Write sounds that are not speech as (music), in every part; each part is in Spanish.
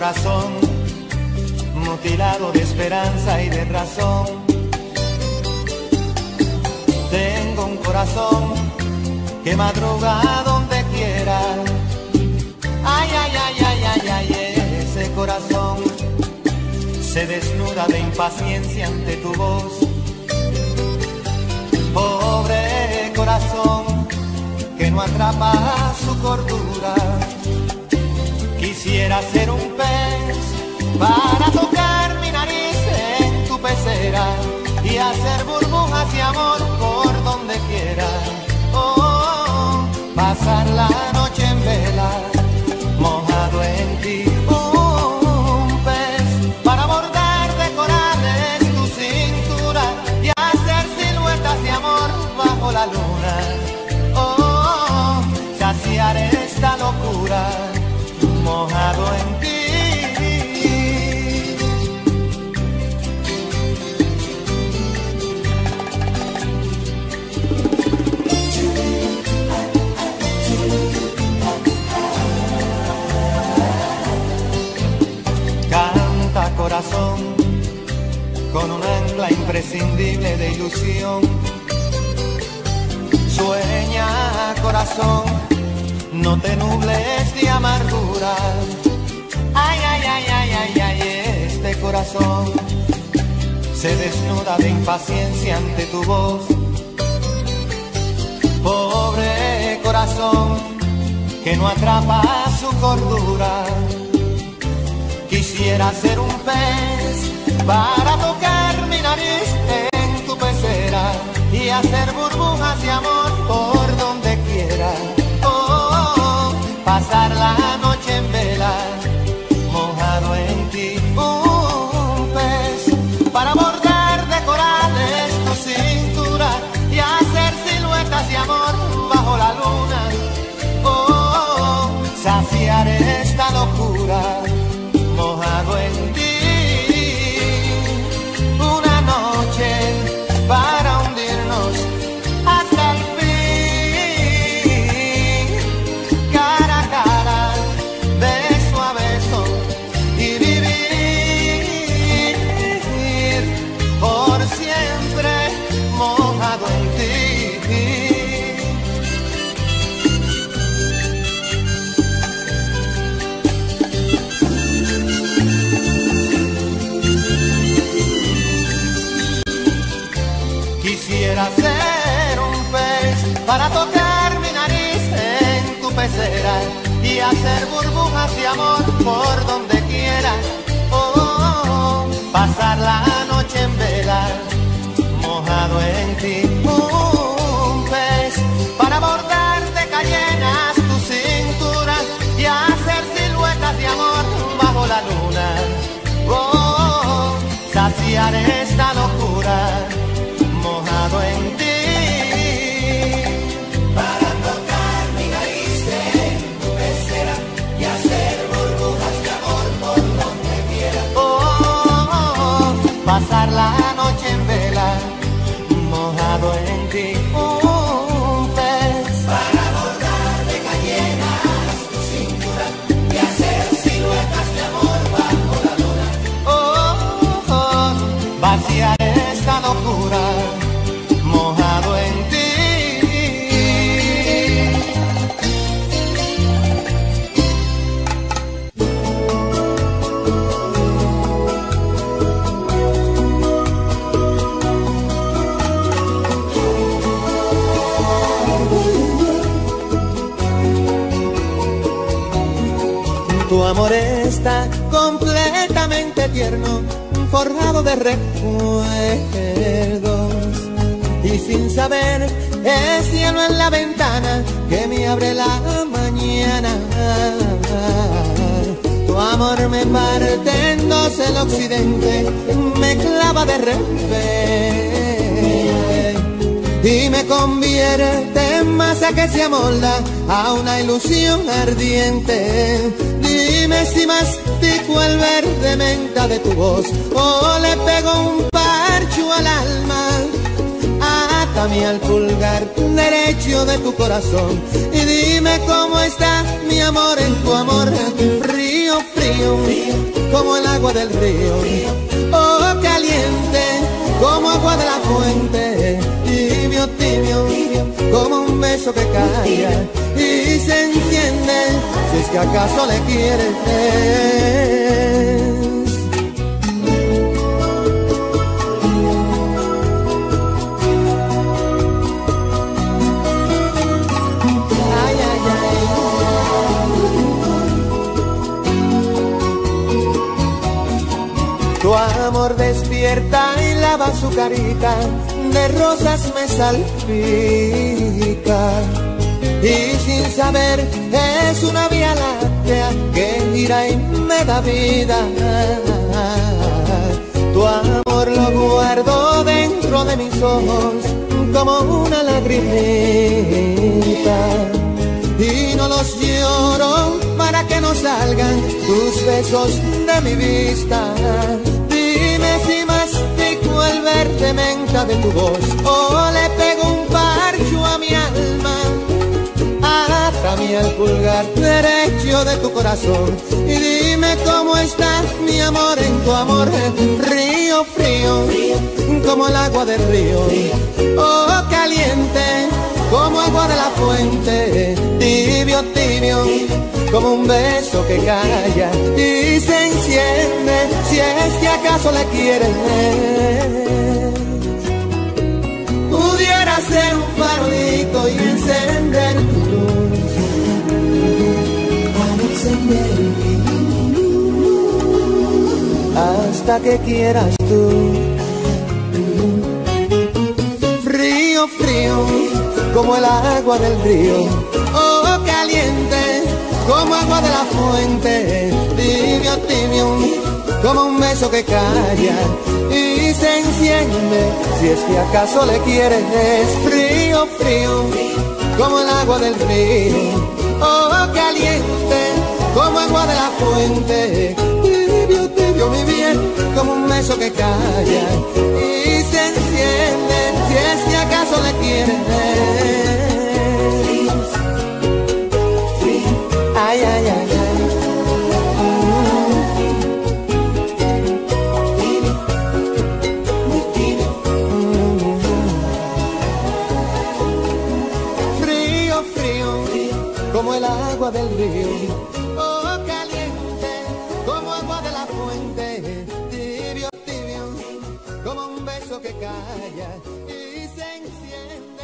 corazón, mutilado de esperanza y de razón. Tengo un corazón que madruga donde quiera. Ay, ay, ay, ay, ay, ay, ese corazón se desnuda de impaciencia ante tu voz. Pobre corazón que no atrapa su cordura Quisiera ser un pez para tocar mi nariz en tu pecera y hacer burbujas y amor por donde quiera. Oh, pasar la noche corazón con un ancla imprescindible de ilusión. Sueña corazón no te nubles de amargura. Ay, ay, ay, ay, ay, ay, este corazón se desnuda de impaciencia ante tu voz. Pobre corazón que no atrapa su cordura. Quisiera ser un pez para tocar mi nariz en tu pecera y hacer burbujas de amor por donde quiera. Pasar la noche en por donde quiera. Oh, pasar la noche en vela, mojado en ti. Para bordar de cayenas tu cintura y hacer siluetas de amor bajo la luna. Oh, saciar de recuerdos. Y sin saber, es cielo en la ventana que me abre la mañana. Tu amor me parte dos el occidente, me clava de repente y me convierte en masa que se amolda a una ilusión ardiente. Dime si mastico el verde menta de tu voz o le pego un parcho al alma Atame al pulgar derecho de tu corazón y dime cómo está mi amor en tu amor. Frío, frío, como el agua del río. Oh, caliente, como agua de la fuente. Como un beso que cae y se enciende. Si es que acaso le quieres. Tu amor despierta y lava su carita, de rosas me salpica. Y sin saber es una vía láctea que gira y me da vida. Tu amor lo guardo dentro de mis ojos como una lagrimita. Y no los lloro para que no salgan tus besos de mi vista. El de tu voz o le pego un parcho a mi alma. Atame al pulgar derecho de tu corazón y dime cómo está mi amor en tu amor. Río frío, como el agua del río. Oh, caliente, como agua de la fuente. Tibio, tibio, como un beso que calla y se enciende. Si es que acaso le quieres Pudiera ser un farolito y encender tu luz. Para encender hasta que quieras tú. Frío, frío, como el agua del río. Oh, caliente, como agua de la fuente. Tibio, tibio, como un beso que calla y se enciende. Si es que acaso le quieres, frío, frío, como el agua del río. Oh, caliente, como agua de la fuente. Tibio, tibio, mi bien, como un beso que calla y se enciende. Si es que acaso le quieres. Calla y se enciende.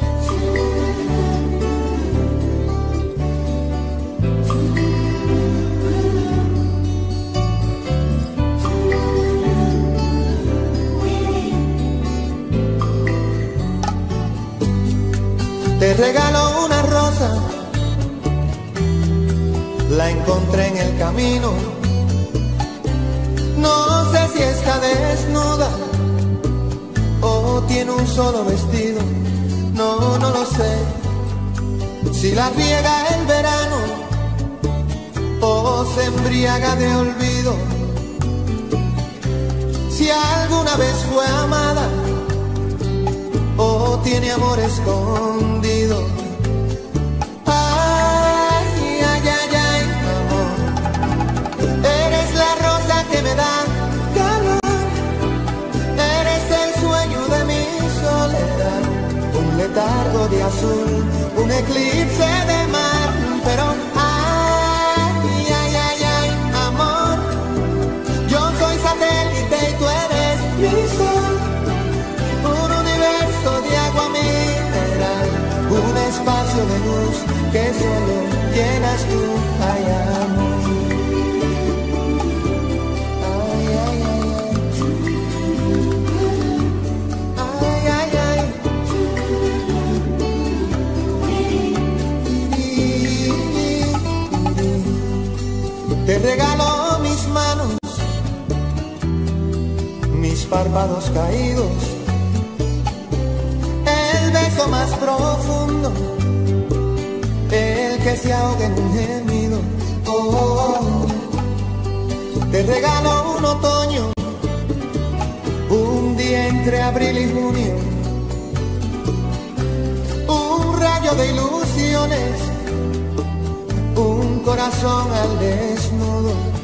Te regalo una rosa, la encontré en el camino. No sé si está desnuda tiene un solo vestido. No, no lo sé. Si la riega el verano o se embriaga de olvido. Si alguna vez fue amada o tiene amor escondido. Ay, ay, ay, ay, amor. Eres la rosa que me da Letargo de azul, párpados caídos, el beso más profundo, el que se ahoga en un gemido. Oh, te regalo un otoño, un día entre abril y junio, un rayo de ilusiones, un corazón al desnudo.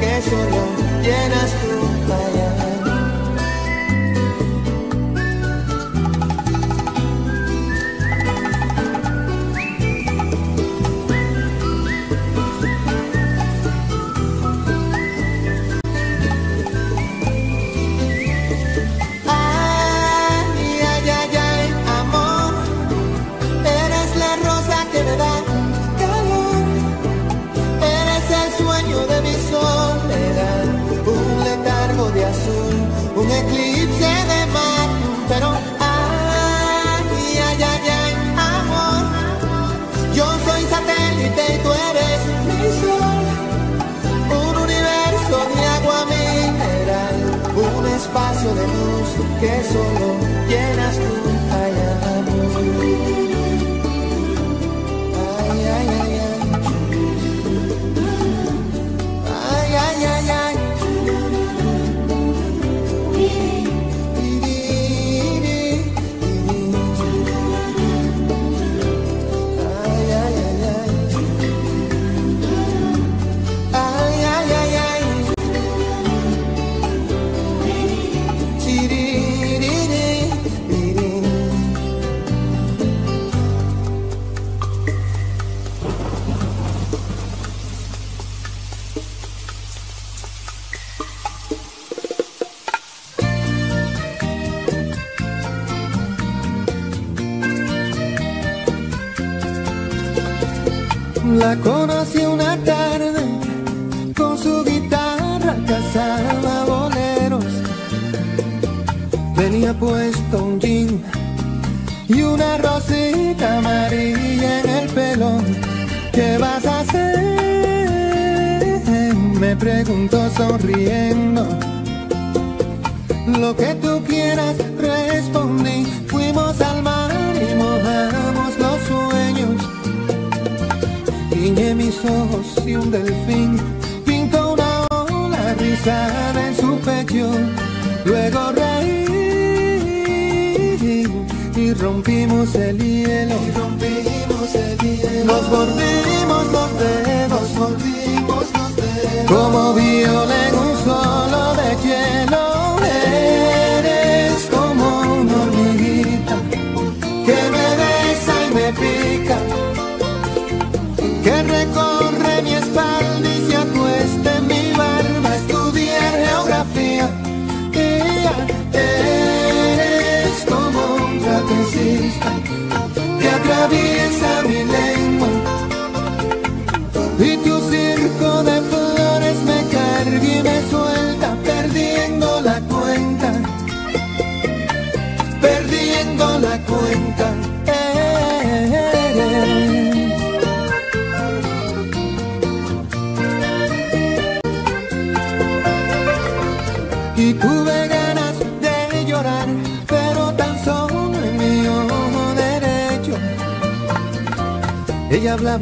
que solo llenas tu allá. de luz que solo llenas tú.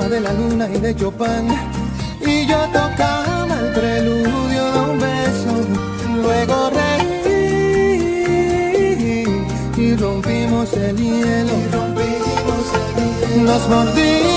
de la luna y de Chopin y yo tocaba el preludio de un beso. Luego reí y rompimos el hielo. Y rompimos el hielo. Nos mordimos.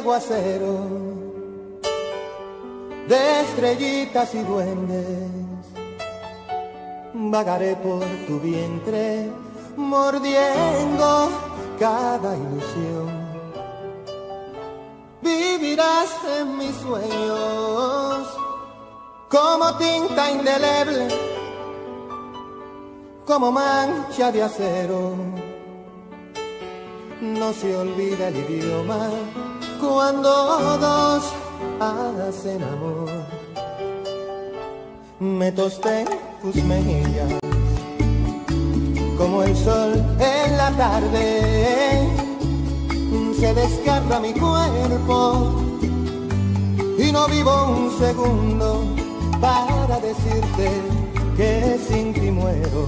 Aguacero de estrellitas y duendes. Vagaré por tu vientre, mordiendo cada ilusión. Vivirás en mis sueños como tinta indeleble, como mancha de acero no se olvida el idioma cuando dos hacen amor. Me tosté tus mejillas como el sol en la tarde. Se descarga mi cuerpo y no vivo un segundo para decirte que sin ti muero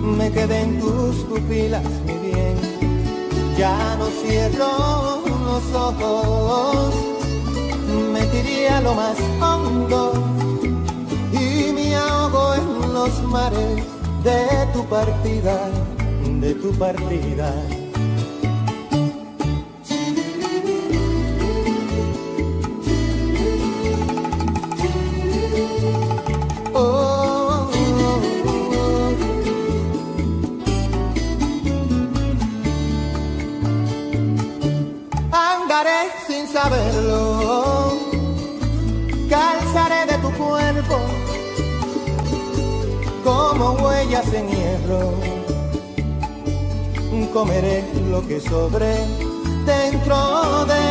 me quedé en tus pupilas, mi bien. Ya no cierro los ojos, me tiré a lo más hondo y me ahogo en los mares de tu partida, de tu partida. Saberlo. Calzaré de tu cuerpo como huellas en hierro. Comeré lo que sobre dentro de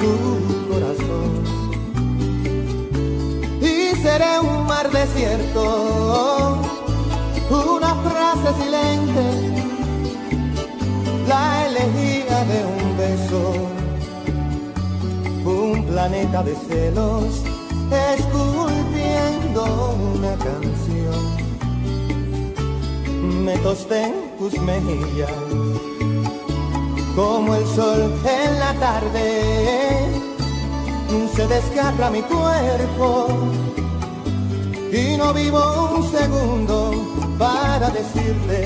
tu corazón. Y seré un mar desierto, una frase silente, la elegía planeta de celos, esculpiendo una canción. Me tosté en tus mejillas, como el sol en la tarde, se desgarra mi cuerpo y no vivo un segundo para decirte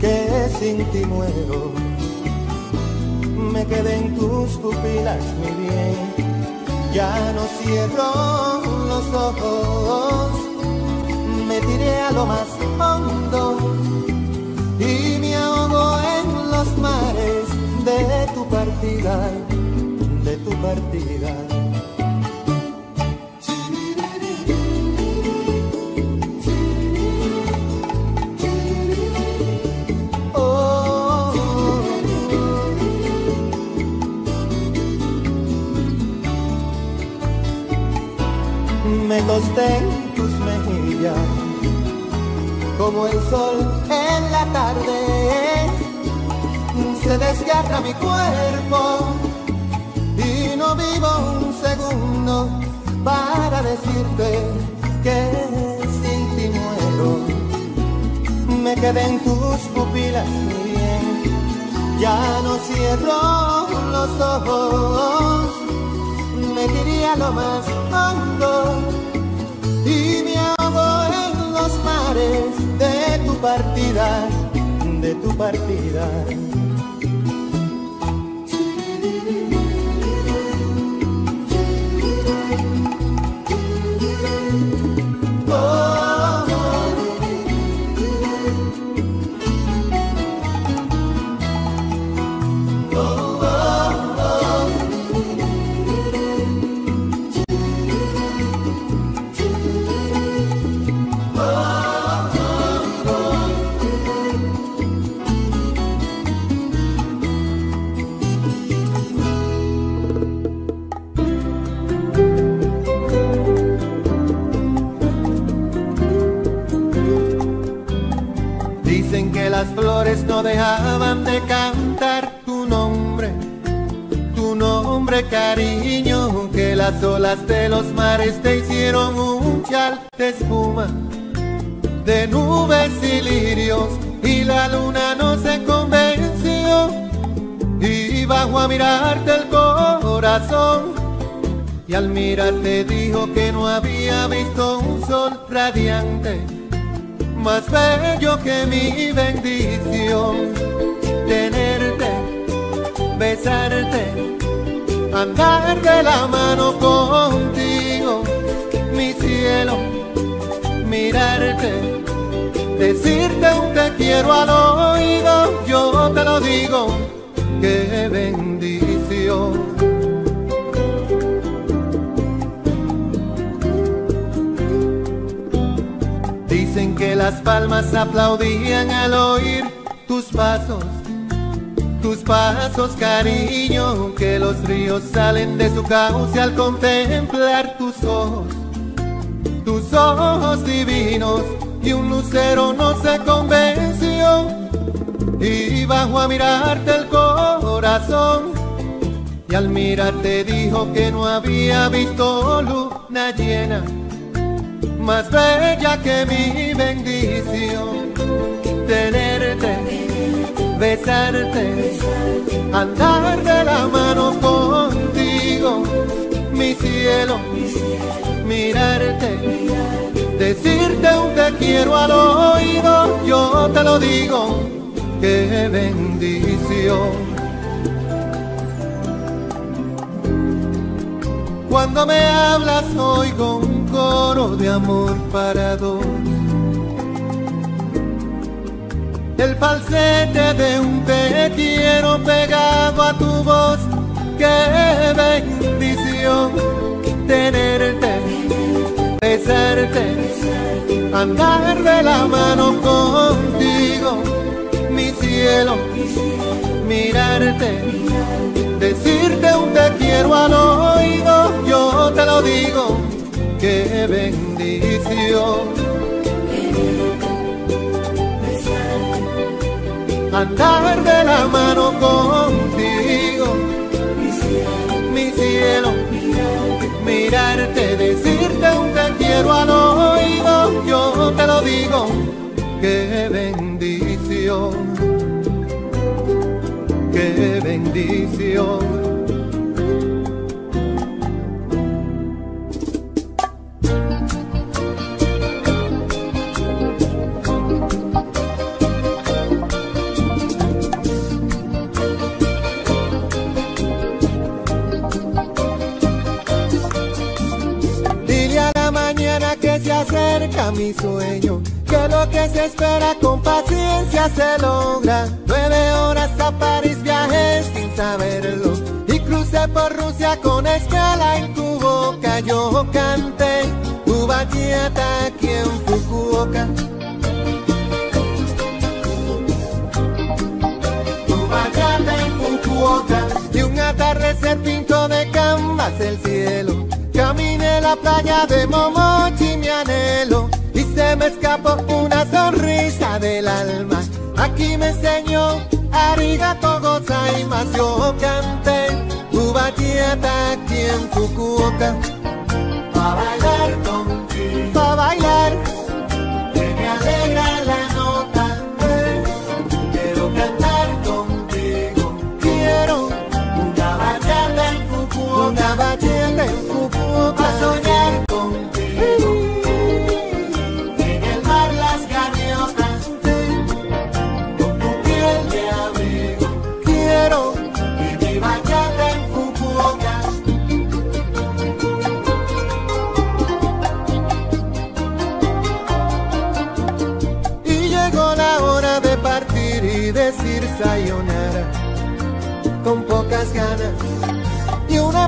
que sin ti muero me quedé en tus pupilas, mi bien. Ya no cierro los ojos, me tiré a lo más hondo y me ahogo en los mares de tu partida, de tu partida. En tus mejillas, como el sol en la tarde, se desgarra mi cuerpo y no vivo un segundo para decirte que sin ti muero. Me quedé en tus pupilas muy bien, ya no cierro los ojos, me diría lo más hondo de tu partida, de tu partida. Mirarte dijo que no había visto un sol radiante más bello que mi bendición, tenerte besarte, andar de la mano contigo, mi cielo, mirarte, decirte un te quiero al oído, yo te lo digo, palmas aplaudían al oír tus pasos, tus pasos cariño, que los ríos salen de su cauce al contemplar tus ojos, tus ojos divinos, y un lucero no se convenció, y bajo a mirarte el corazón, y al mirarte dijo que no había visto luna llena más bella que mi bendición. Tenerte, besarte, andar de la mano contigo, mi cielo, mirarte, decirte un te quiero al oído, yo te lo digo, qué bendición. Cuando me hablas oigo un coro de amor para dos. El de un te quiero pegado a tu voz. Qué bendición tenerte, besarte, andar de la mano contigo, mi cielo, mirarte, decirte un te quiero al oído, yo te lo digo, qué bendición. Andar de la mano contigo, mi cielo, mirarte, decirte un te quiero al oído, yo te lo digo, qué bendición, qué bendición. Mi sueño, que lo que se espera con paciencia se logra. Nueve horas a París viajé sin saberlo y crucé por Rusia con escala en tu boca. Yo canté tu bachata aquí en Fukuoka. Tu bachata en Fukuoka y un atardecer pinto de canvas el cielo. Caminé la playa de Momochi, mi anhelo, me escapó una sonrisa del alma. Aquí me enseñó arigato gozaimasu, yo canté tu bachata aquí en Fukuoka. Pa' bailar contigo, pa' bailar,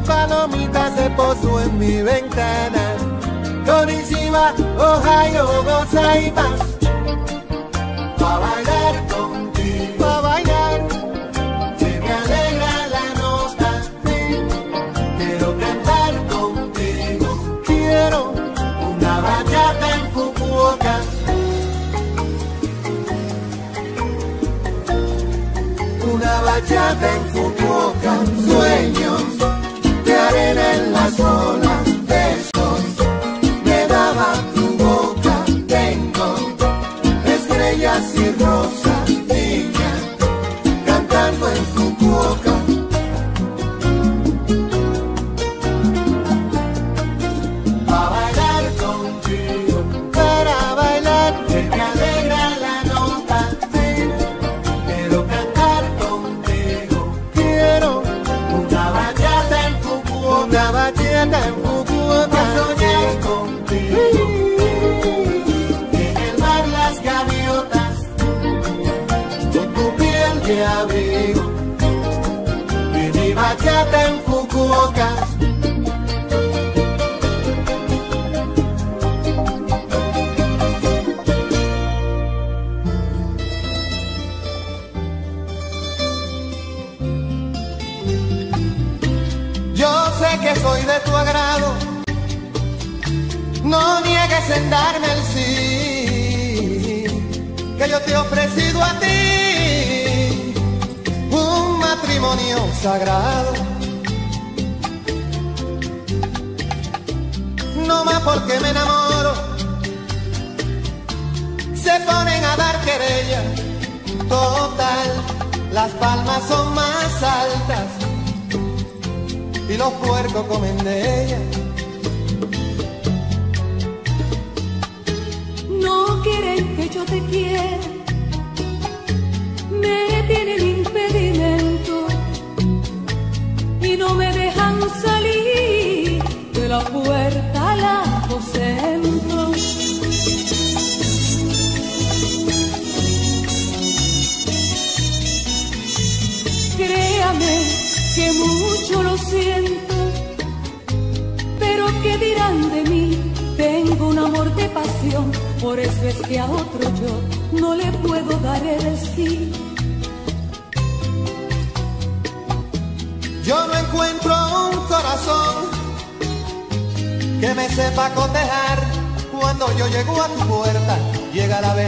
palomita se posó en mi ventana. Konnichiwa, Ohio, gozaimasu.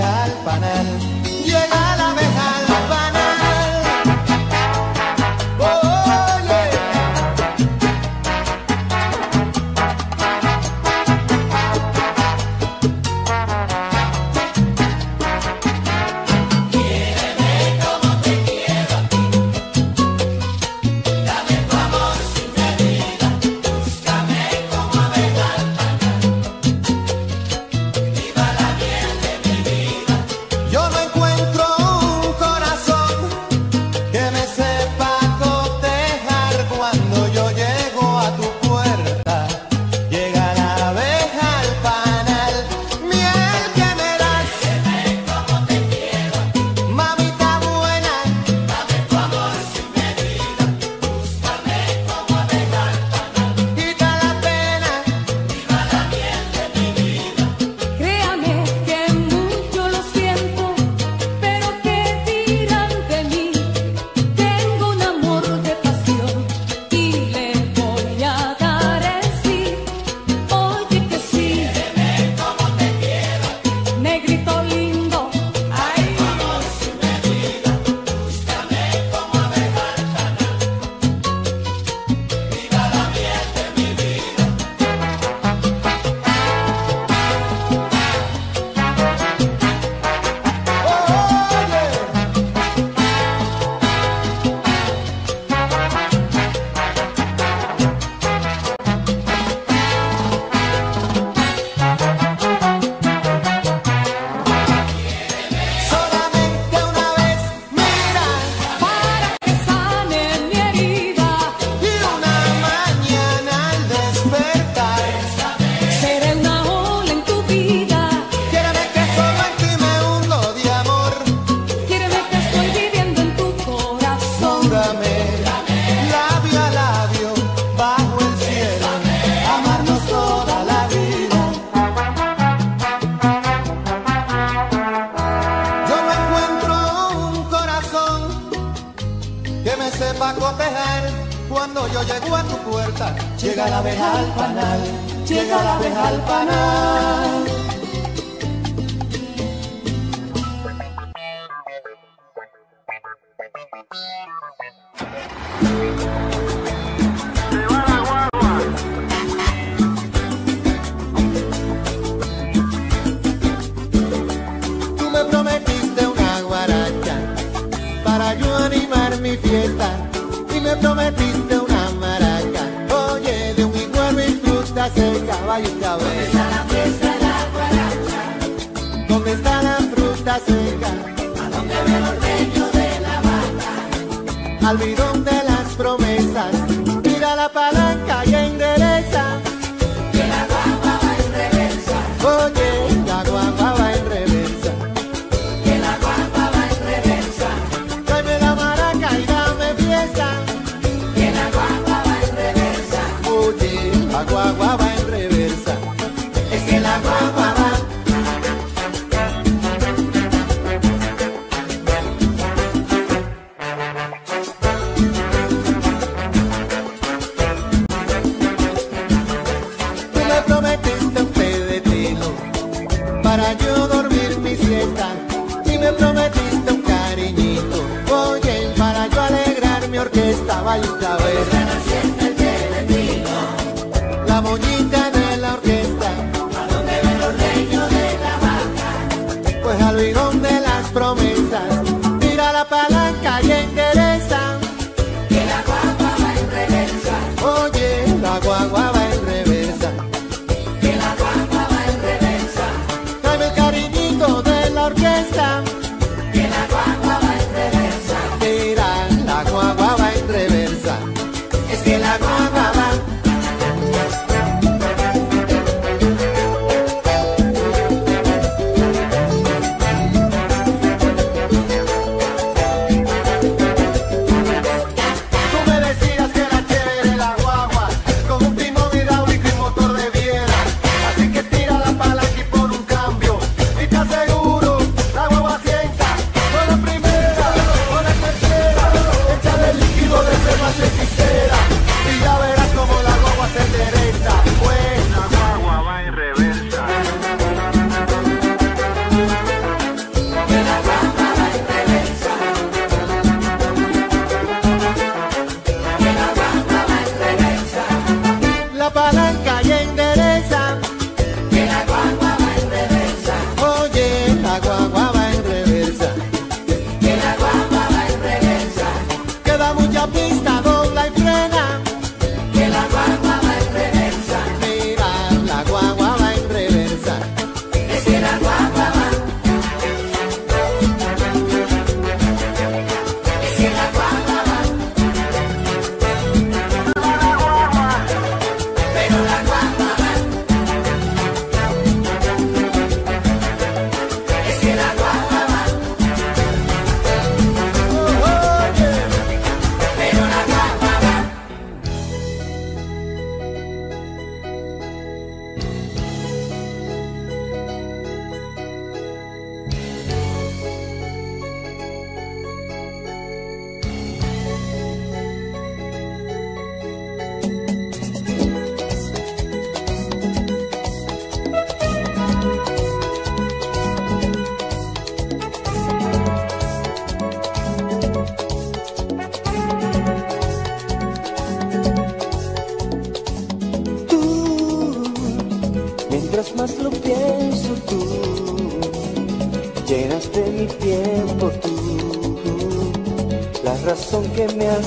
Al panal. Llega la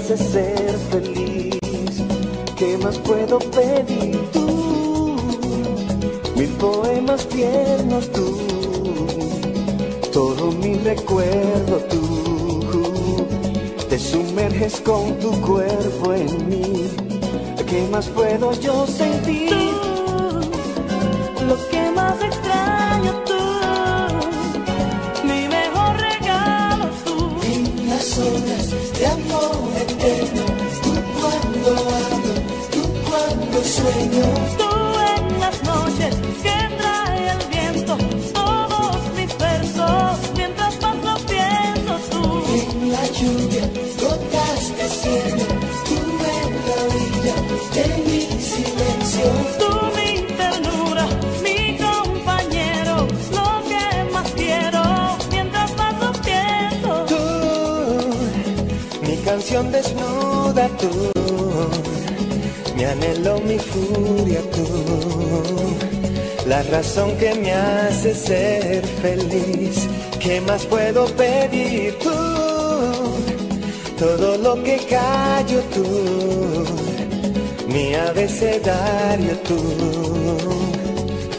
hace ser feliz. ¿Qué más puedo pedir tú? Mil poemas tiernos tú, todo mi recuerdo tú. Te sumerges con tu cuerpo en mí. ¿Qué más puedo yo sentir? Tú en las noches que trae el viento, todos mis versos, mientras más lo pienso tú. En la lluvia, gotas de cielo, tú en la orilla de mi silencio. Tú mi ternura, mi compañero, lo que más quiero, mientras más lo pienso. Tú, mi canción desnuda, tú mi furia tú, la razón que me hace ser feliz. ¿Qué más puedo pedir tú? Todo lo que callo tú, mi abecedario tú.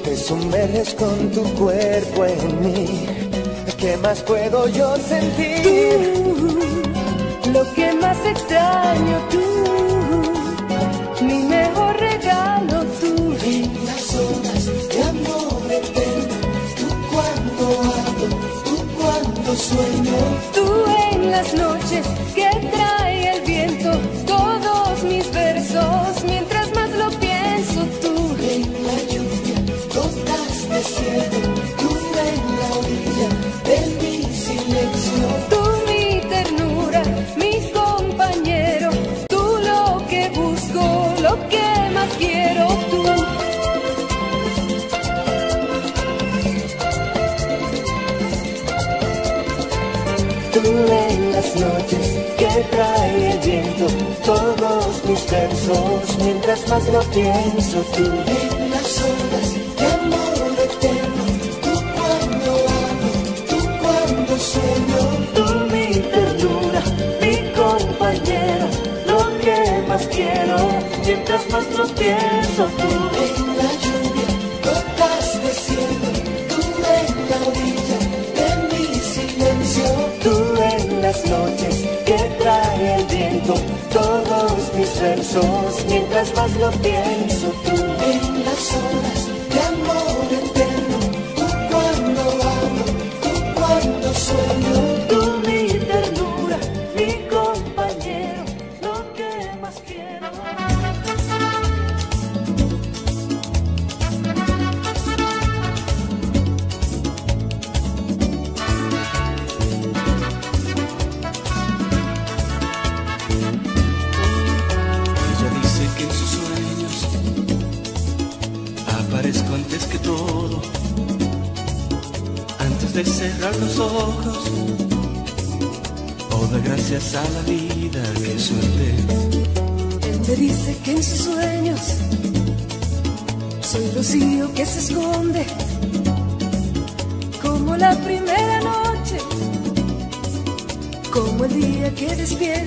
Te sumerges con tu cuerpo en mí. ¿Qué más puedo yo sentir? Tú, lo que más extraño tú veces trae el todos mis versos, mientras más lo pienso tú. En las olas de amor eterno, tú cuando amo, tú cuando sueño, tú mi ternura, mi compañero, lo que más quiero, mientras más lo pienso tú. mientras más lo pienso tú en las horas.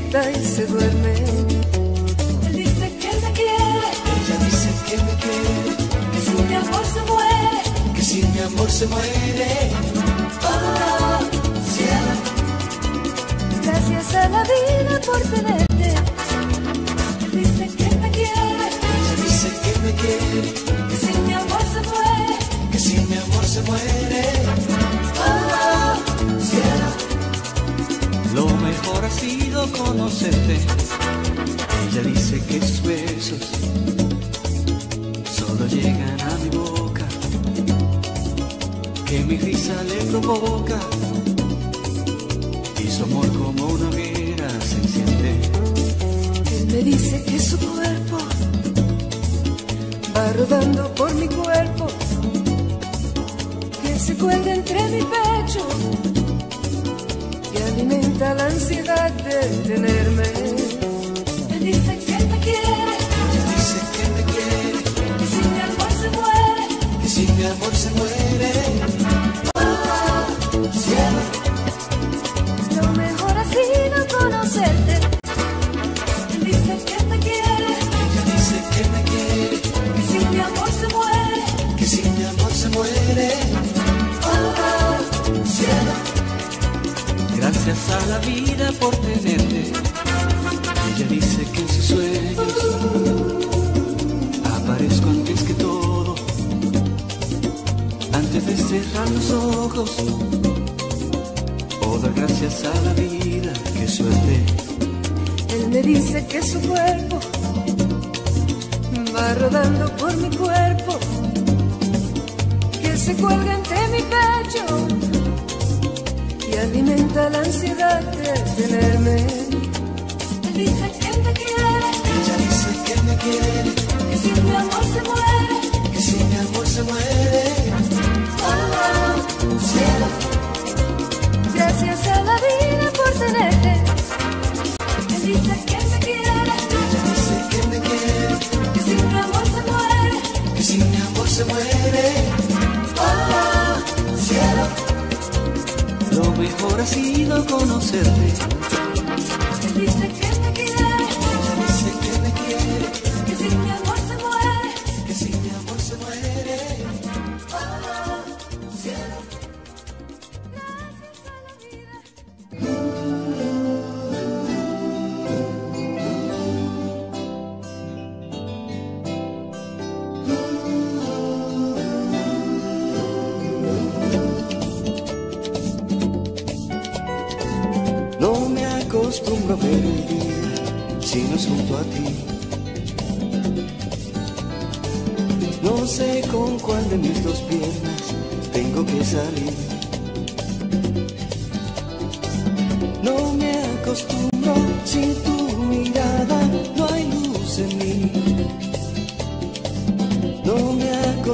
y se duerme. Él dice que me quiere, ella dice que me quiere, que si mi amor se muere, que si mi amor se muere. Oh, yeah. Gracias a la vida por tener folga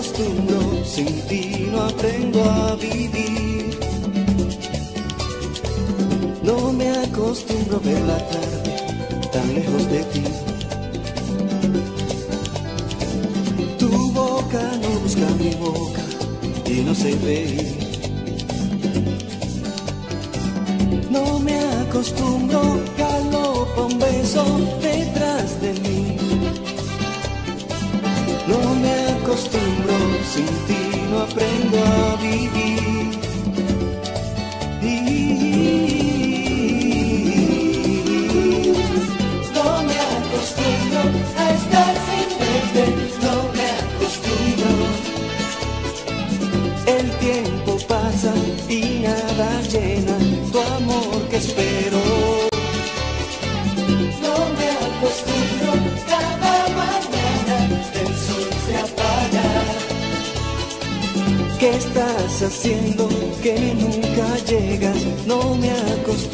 acostumbro, sin ti no aprendo a vivir. No me acostumbro a ver la tarde tan lejos de ti. Tu boca no busca mi boca y no se reír. No me acostumbro, galopa un beso de ti. acostumbro, sin ti no aprendo a vivir. No me acostumbro a estar sin verte, no me acostumbro. El tiempo pasa y nada llena tu amor que espero. haciendo que nunca llegas, no me acostumbré.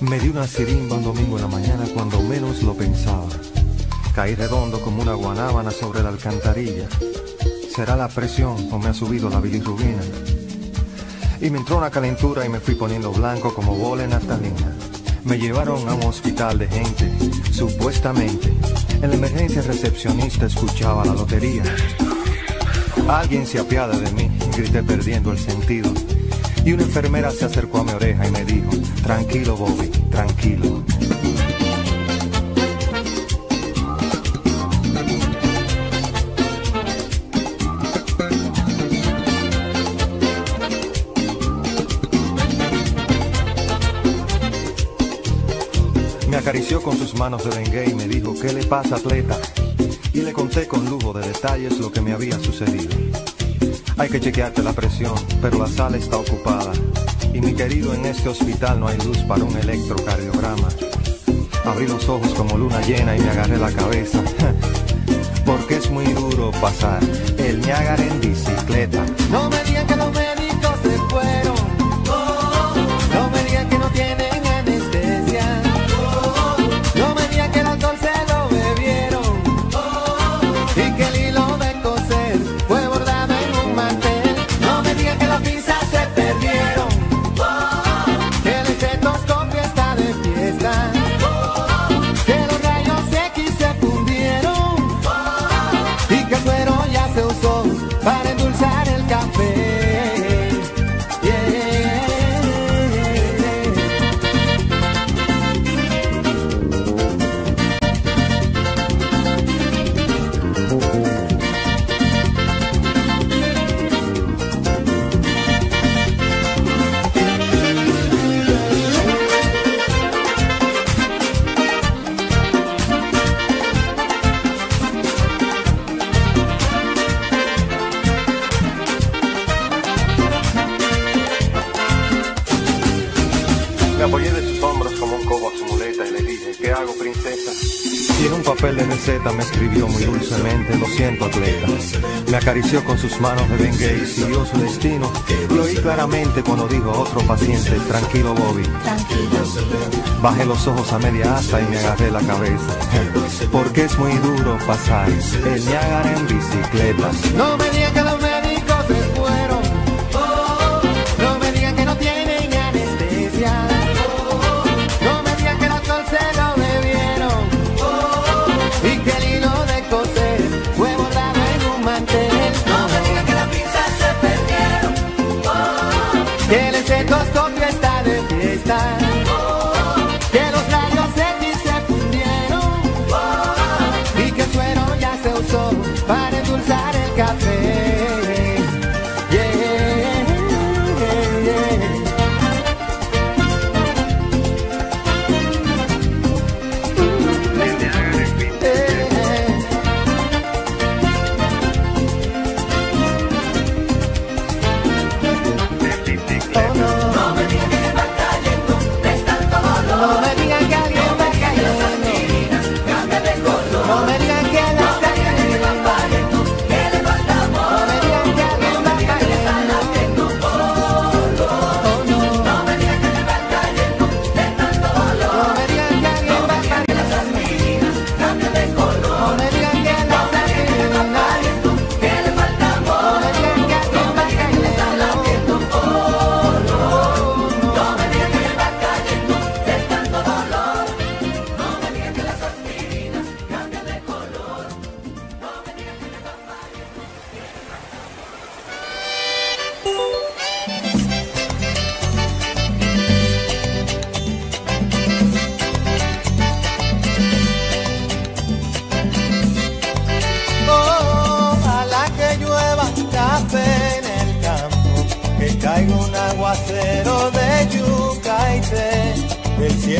Me di una sirimba un domingo en la mañana cuando menos lo pensaba. Caí redondo como una guanábana sobre la alcantarilla. ¿Será la presión o me ha subido la bilirrubina? Y me entró una calentura y me fui poniendo blanco como bola en naftalina. Me llevaron a un hospital de gente, supuestamente. En la emergencia recepcionista escuchaba la lotería. Alguien se apiada de mí, grité perdiendo el sentido. Y una enfermera se acercó a mi oreja y me dijo, tranquilo Bobby, tranquilo. Me acarició con sus manos de bengue y me dijo, ¿qué le pasa atleta? Y le conté con lujo de detalles lo que me había sucedido. Hay que chequearte la presión, pero la sala está ocupada. Y mi querido, en este hospital no hay luz para un electrocardiograma. Abrí los ojos como luna llena y me agarré la cabeza. (laughs) Porque es muy duro pasar el Niágara en bicicleta. No me digan que los médicos se fueron. Con sus manos de bengue y siguió su destino. Y oí claramente cuando dijo a otro paciente, tranquilo, Bobby. Bajé los ojos a media asta y me agarré la cabeza. (laughs) Porque es muy duro pasar el Niágara en bicicleta. No me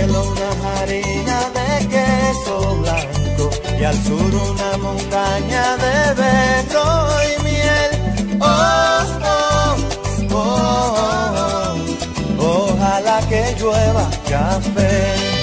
cielo una harina de queso blanco y al sur una montaña de beto y miel. Oh, oh, oh, oh, ojalá que llueva café.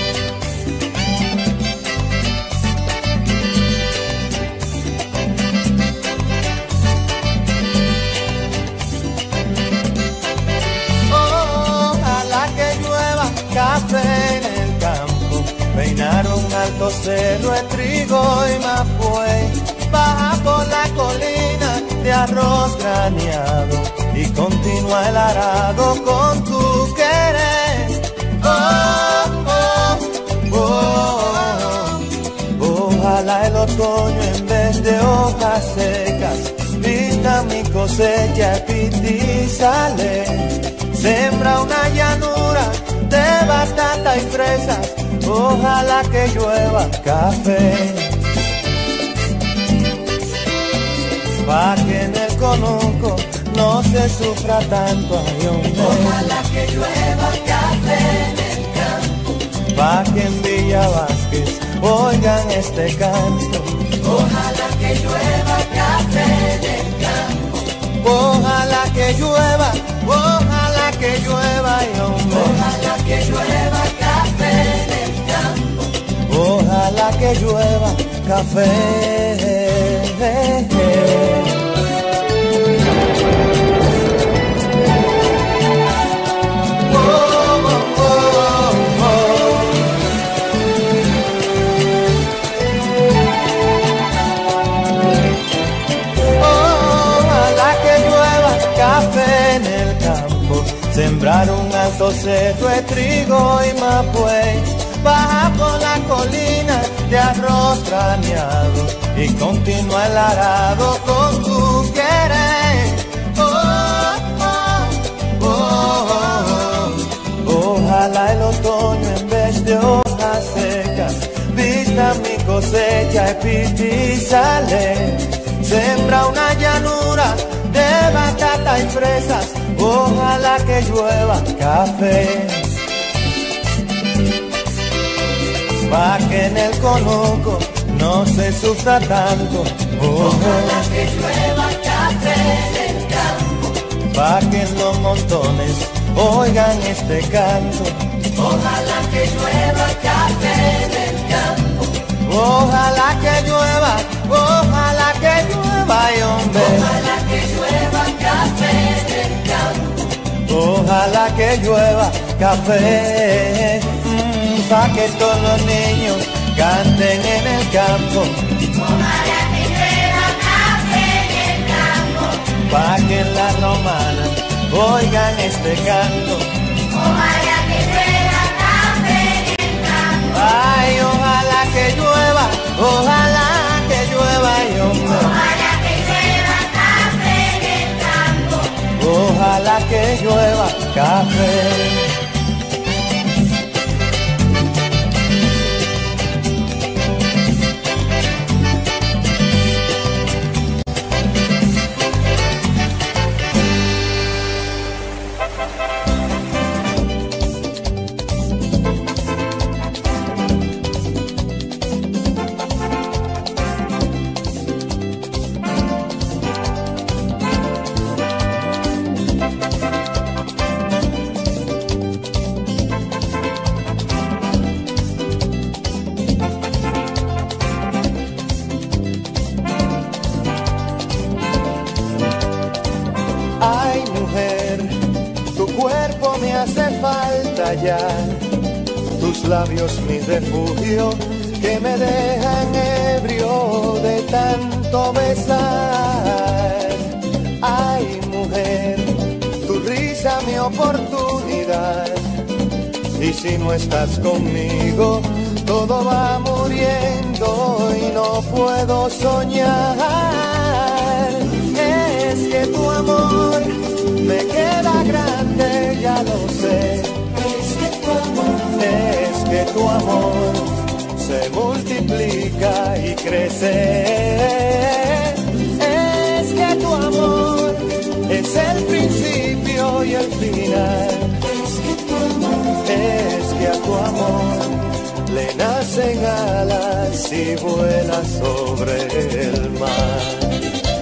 Cerro de trigo y mapuey. Baja por la colina de arroz graneado y continúa el arado con tu querer. Oh, oh, oh, oh. Ojalá el otoño en vez de hojas secas pinta mi cosecha y sale. Sembra una llanura de batata y fresas, ojalá que llueva café. Pa' que en el conuco no se sufra tanto ay, hombre. Ojalá que llueva café en el campo. Pa' que en Villa Vázquez oigan este canto. Ojalá que llueva café en el campo. Ojalá que llueva, ojalá que llueva, hombre. Ojalá que llueva café. Ojalá que llueva café. Ojalá que llueva café en el campo, sembrar un alto cerro de trigo y mapuey, baja por la colina de arroz craneado y continúa el arado con tu querer. Oh, oh, oh, oh. Ojalá el otoño en vez de hojas secas vista mi cosecha y sale. Sembra una llanura de batata y fresas, ojalá que llueva café. Pa' que en el conuco no se sufra tanto, Ojalá que llueva café en el campo. pa' que en los montones oigan este canto. Ojalá que llueva café en el campo. Ojalá que llueva, ojalá que llueva, ay, hombre. Ojalá que llueva café en el campo. Ojalá que llueva café, pa' que todos los niños canten en el campo, Ojalá que llueva café en el campo. pa' que en la romana oigan este canto. Ojalá que llueva café en el campo. Ay, ojalá que llueva, ojalá que llueva, ay, hombre. Ojalá que llueva café en el campo. Ojalá que llueva café. Refugio que me dejan ebrio de tanto besar. Ay, mujer, tu risa mi oportunidad. Y si no estás conmigo, todo va muriendo y no puedo soñar. Es que tu amor me queda grande, ya lo sé. Es que tu amor, amor se multiplica y crece. Es que tu amor es el principio y el final. Es que es que a tu amor le nacen alas y vuela sobre el mar.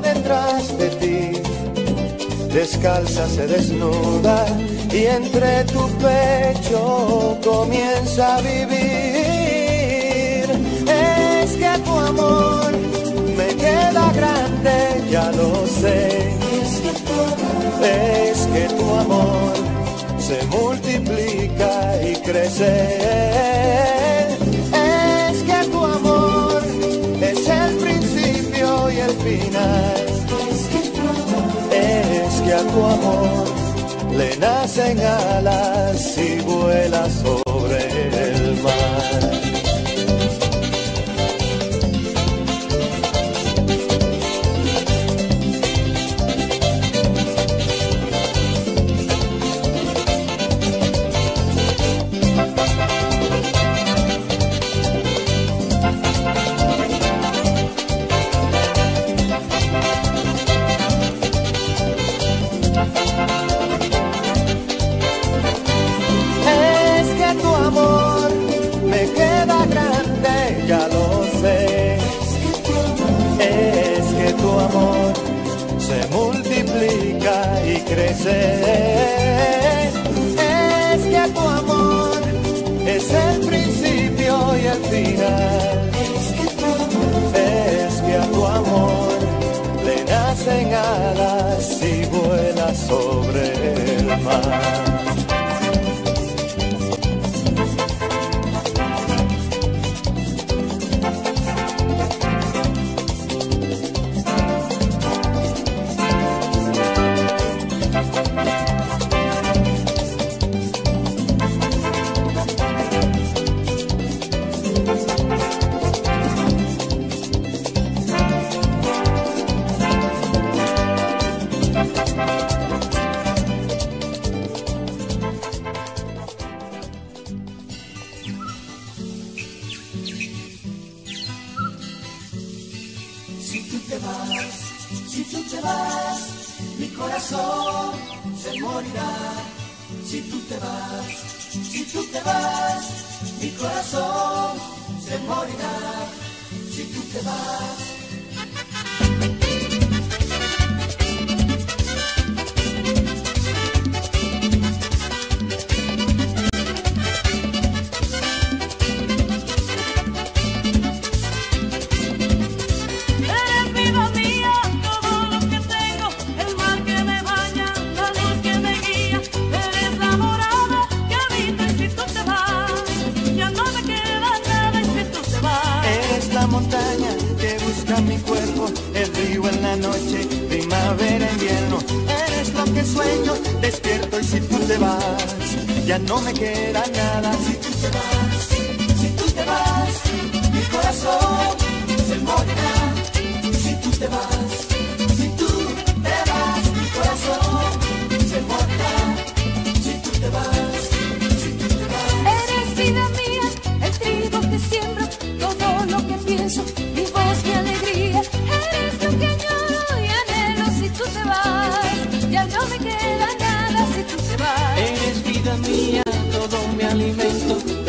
detrás de ti. Descalza, se desnuda y entre tu pecho comienza a vivir. Es que tu amor me queda grande, ya lo sé. Es que tu amor se multiplica y crece. es que a tu amor le nacen alas y vuelas hoy.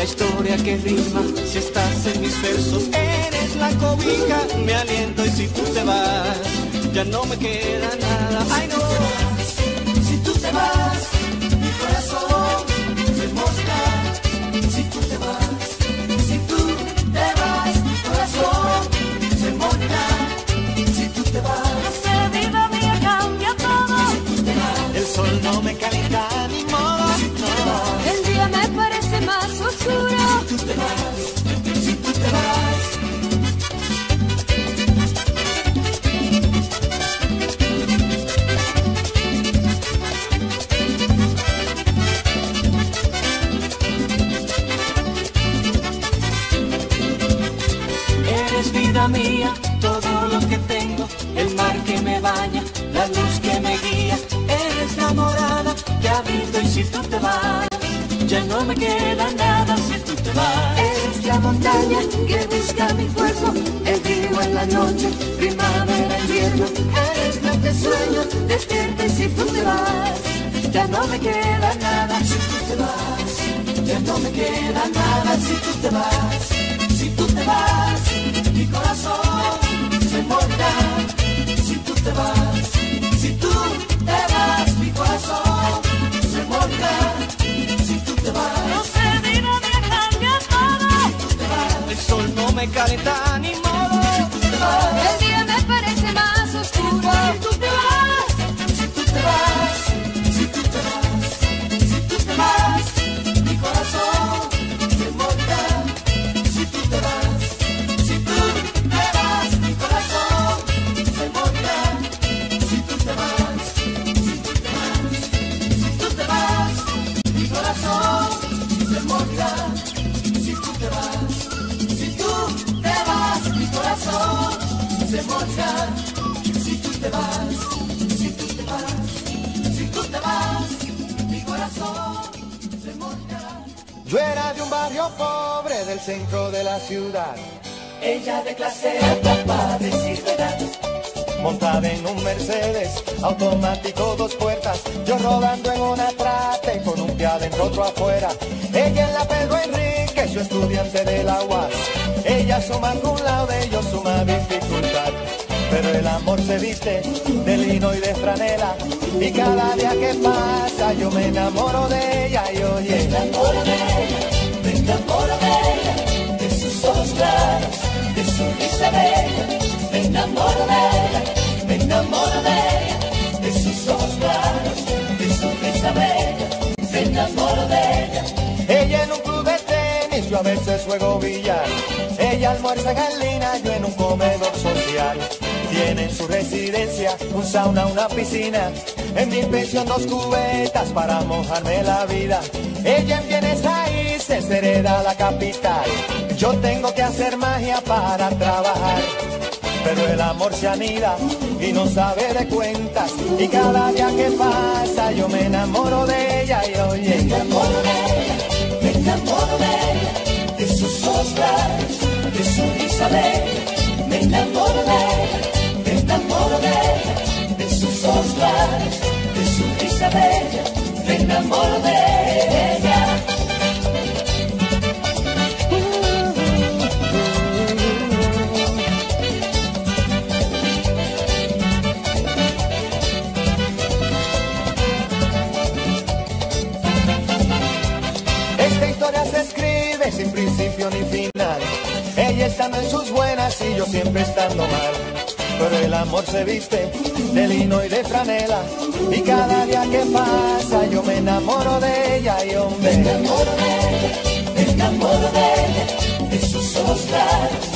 la historia que rima. Si estás en mis versos, eres la cobija, me aliento y si tú te vas, ya no me queda nada. No. Ella almuerza en Galina, yo en un comedor social. Tiene en su residencia un sauna, una piscina. En mi pensión dos cubetas para mojarme la vida. Ella en bienes raíces hereda la capital. Yo tengo que hacer magia para trabajar. Pero el amor se anida y no sabe de cuentas. Y cada día que pasa yo me enamoro de ella y oye. Me enamoro de ella, me enamoro de ella mostrar de su risa de, me enamoro de, me enamoro de, de sus ojos de su risa de. así yo siempre estando mal. Pero el amor se viste de lino y de franela. Y cada día que pasa yo me enamoro de ella y hombre. Me enamoro de ella, me enamoro de ella, de sus ojos claros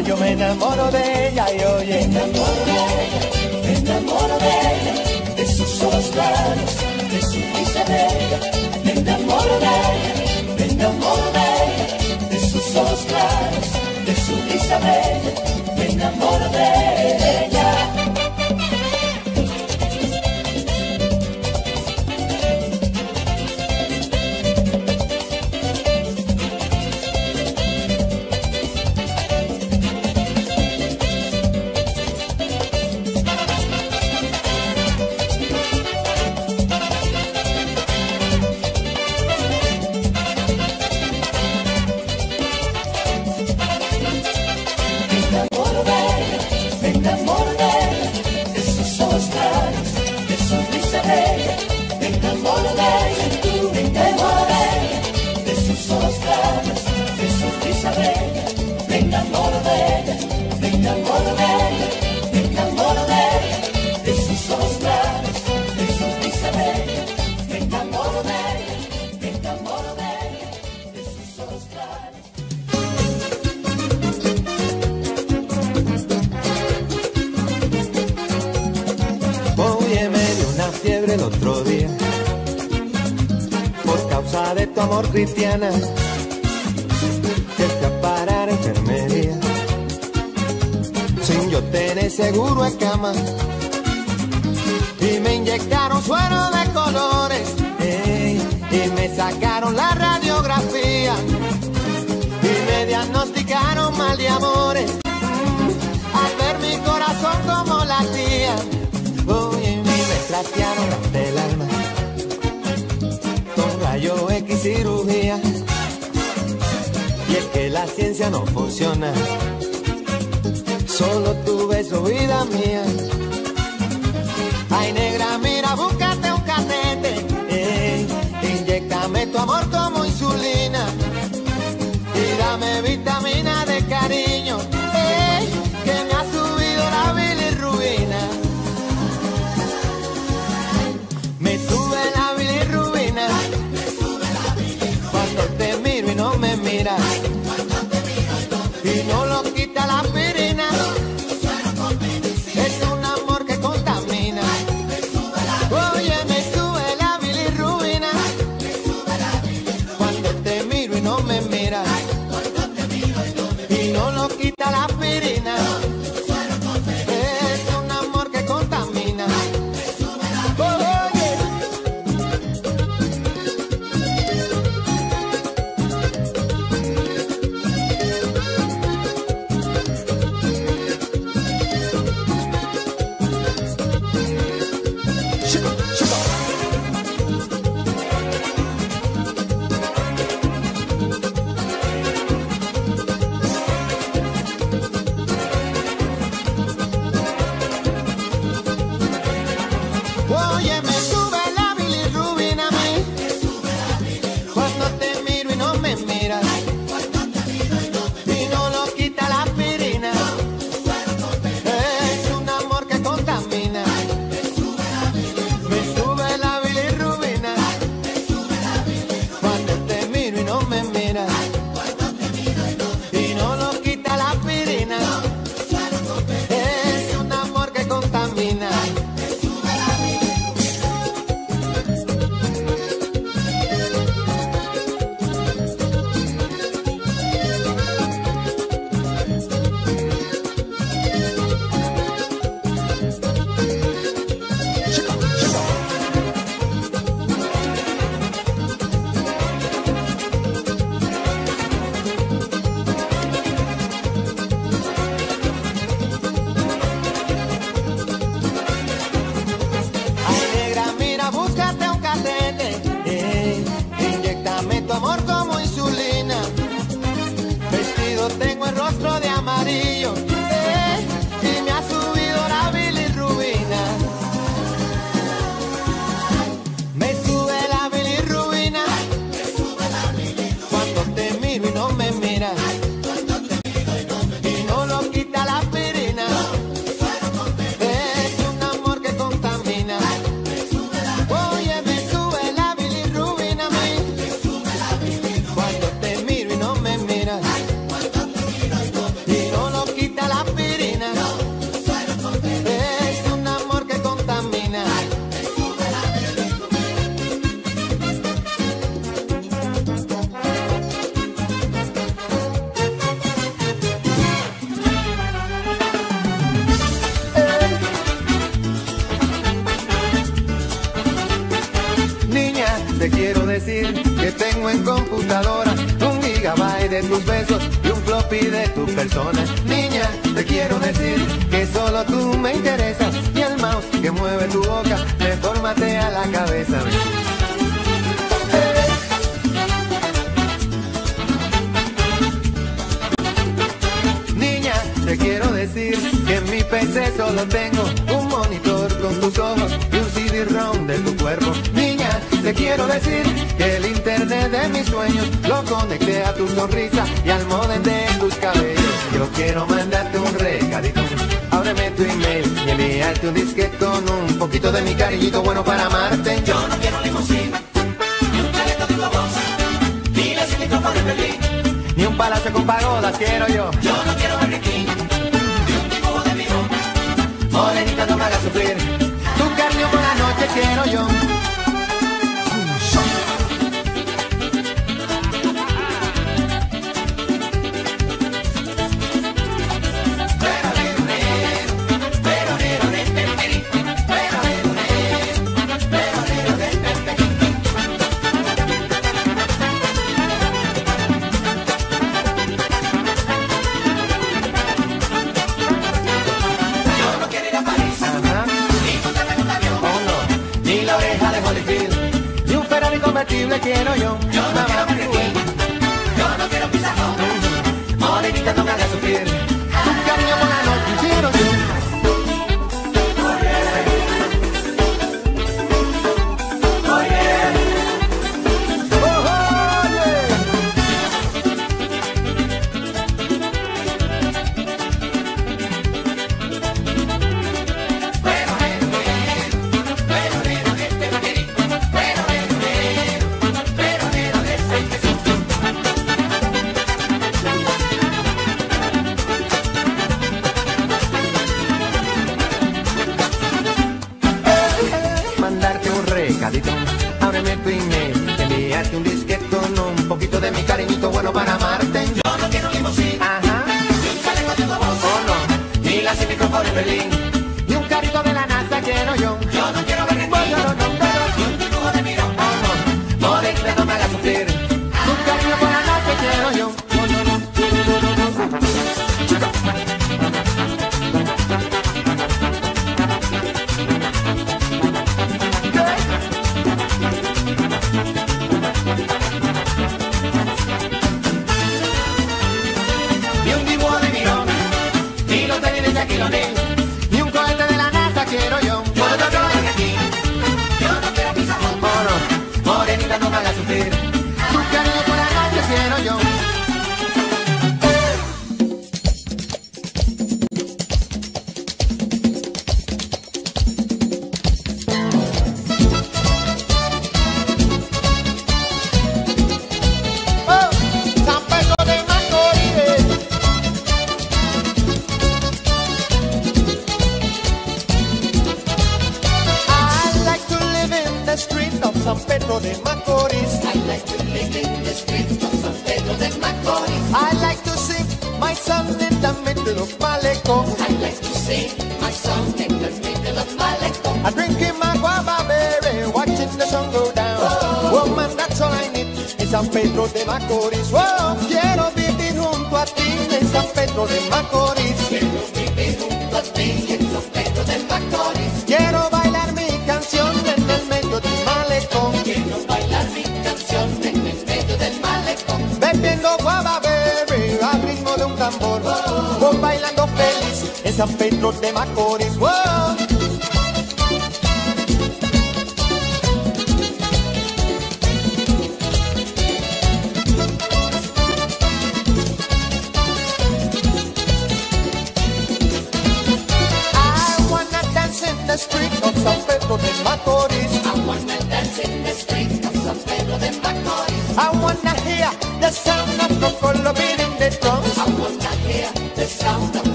yo me enamoro de ella y oye. Me enamoro de ella, me enamoro de ella, de sus ojos claros, de su risa bella. Me enamoro de ella, me enamoro de ella, de sus ojos claros, de su risa bella. Me enamoro de ella.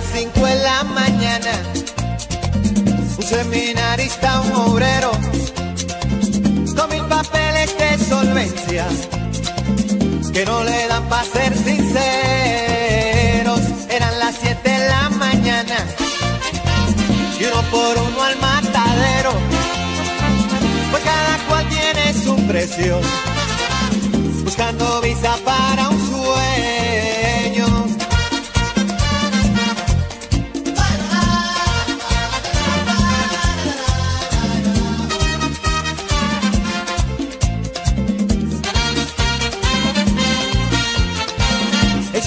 las 5 de la mañana. Un seminarista, un obrero, con mil papeles de solvencia, que no le dan para ser sinceros. Eran las 7 de la mañana, y uno por uno al matadero, pues cada cual tiene su precio, buscando visa para un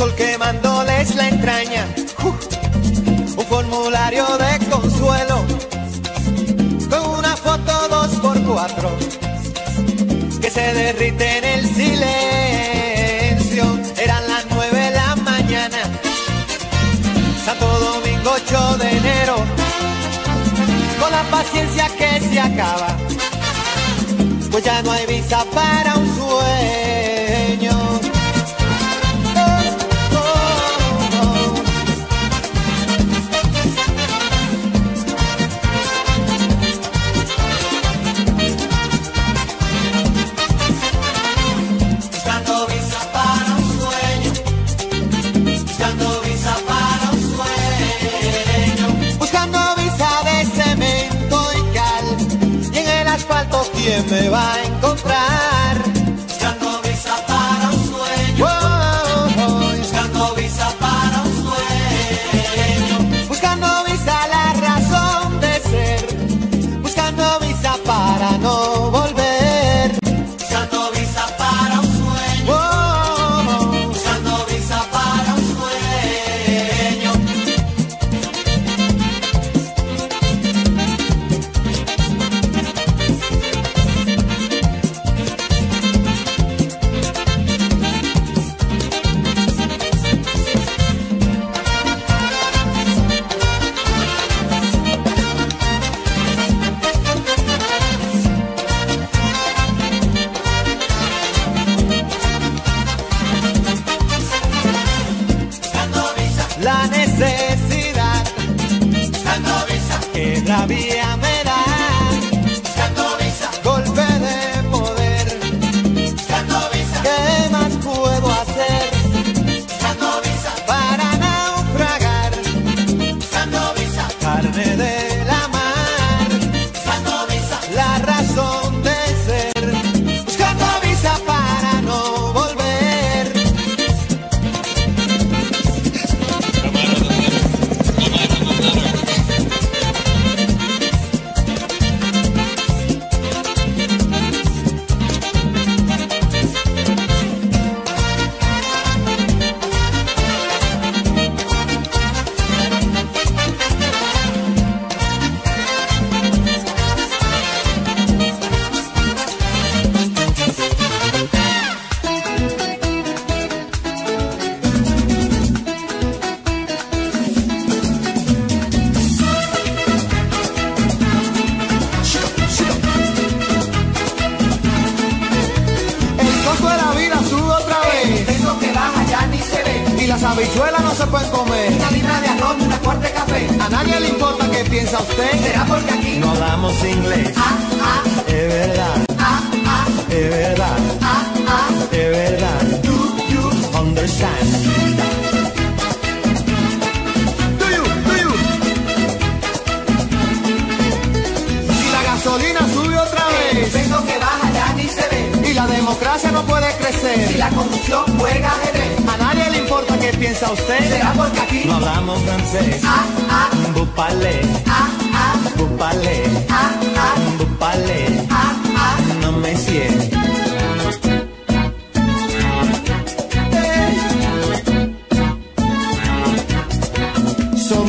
sol quemándoles la entraña. Uh, un formulario de consuelo con una foto dos por cuatro que se derrite en el silencio. Eran las nueve de la mañana, Santo Domingo 8 de enero, con la paciencia que se acaba, pues ya no hay visa para un sueño.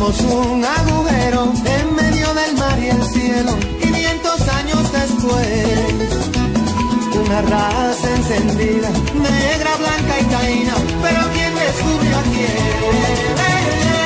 Somos un agujero en medio del mar y el cielo, 500 años después. Una raza encendida, negra, blanca y taína, pero ¿quién descubrió a quién? Eh, eh, eh.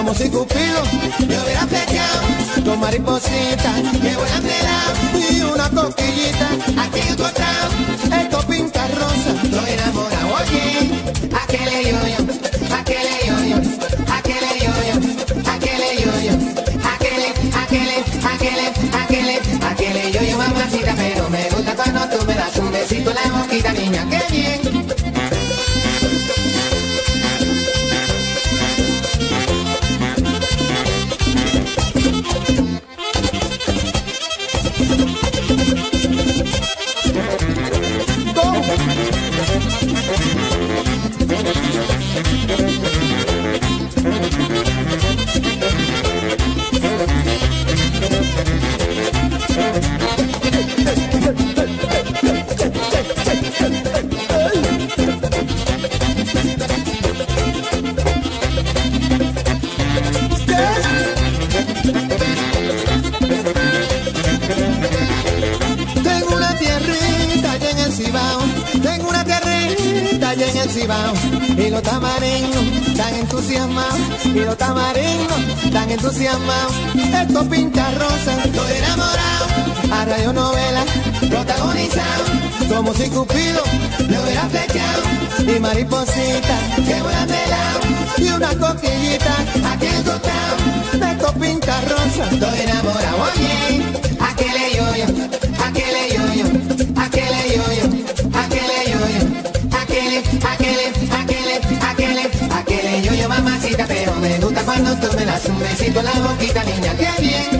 como si Cupido me hubiera fleteado dos maripositas me hubieran pelado y una coquillita aquí encontrado. Esto pinta rosa, estoy enamorado. A radio novela protagonizado, como si Cupido le hubiera flechado y mariposita que vuelan de lado y una coquillita aquí en el costado. Esto pinta rosa, estoy enamorado. Oye, das un besito en la boquita, niña, qué bien.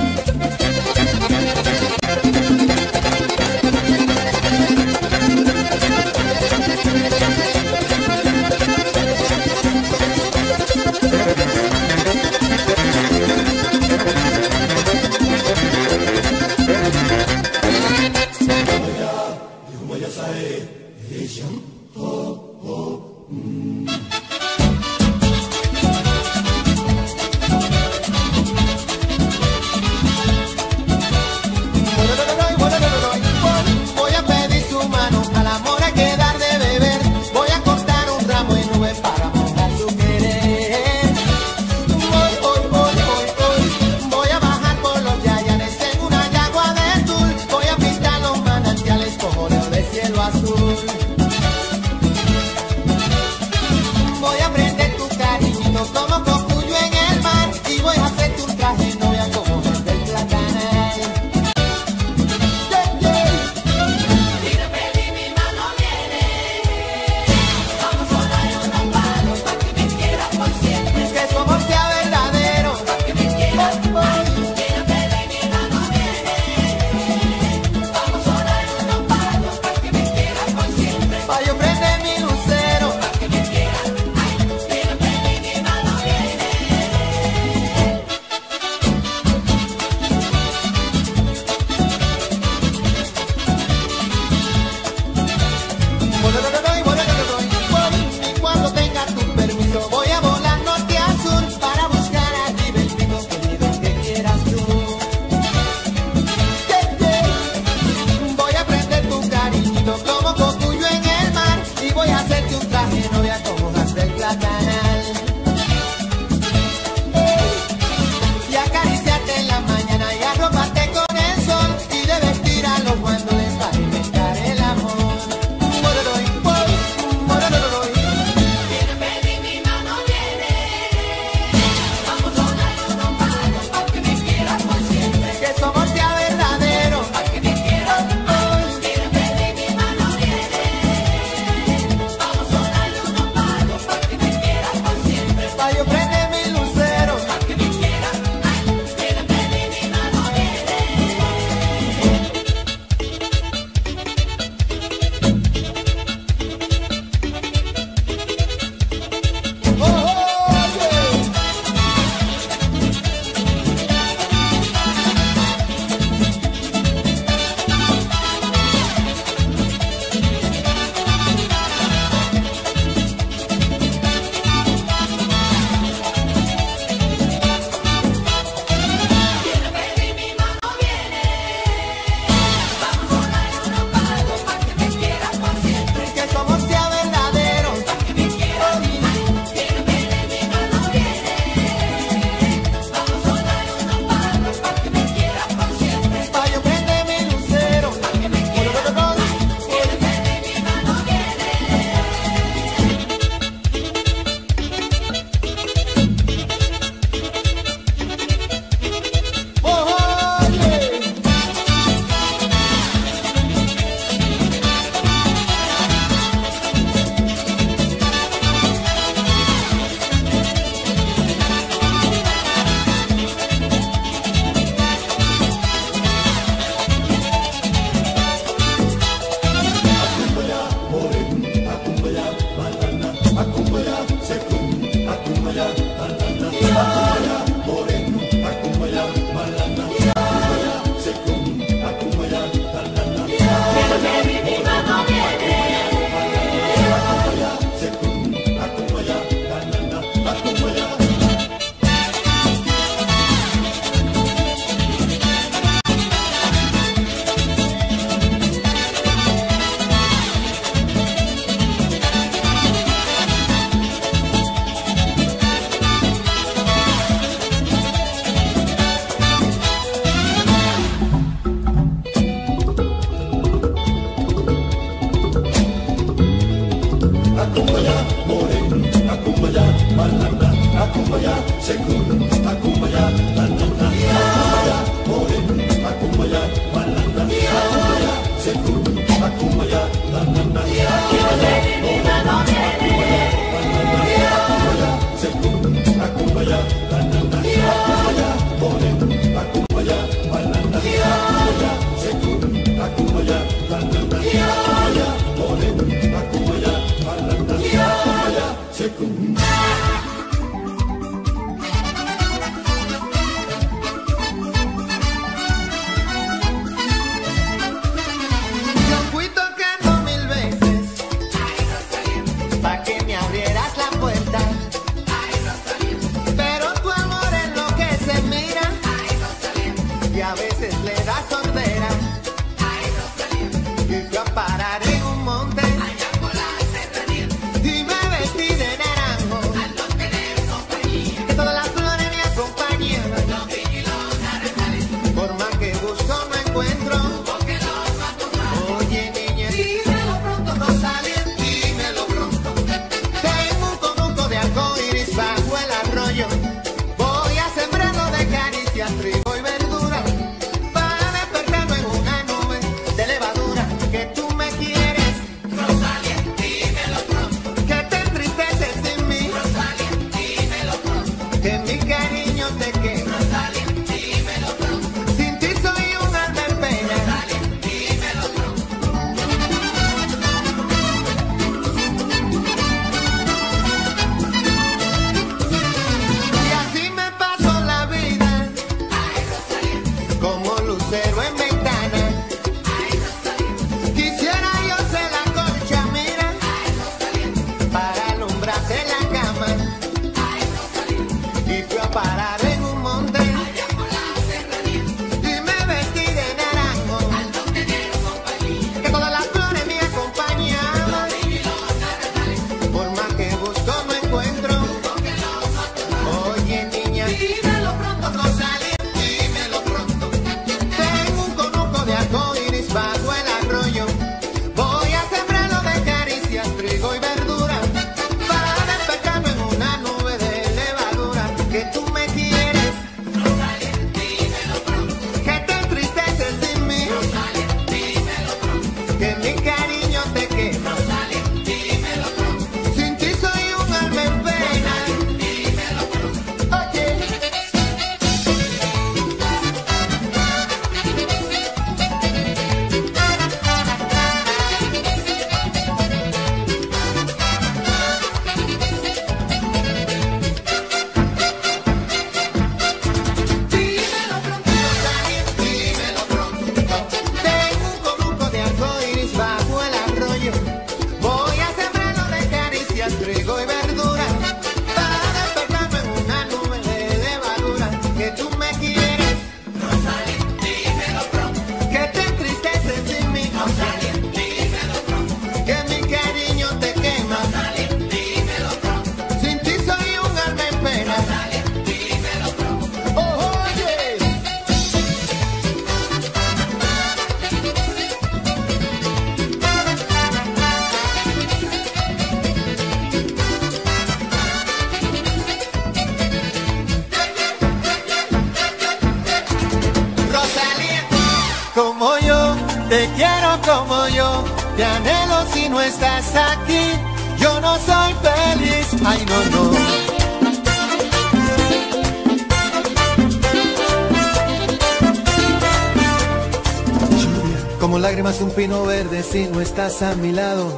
pino verde si no estás a mi lado.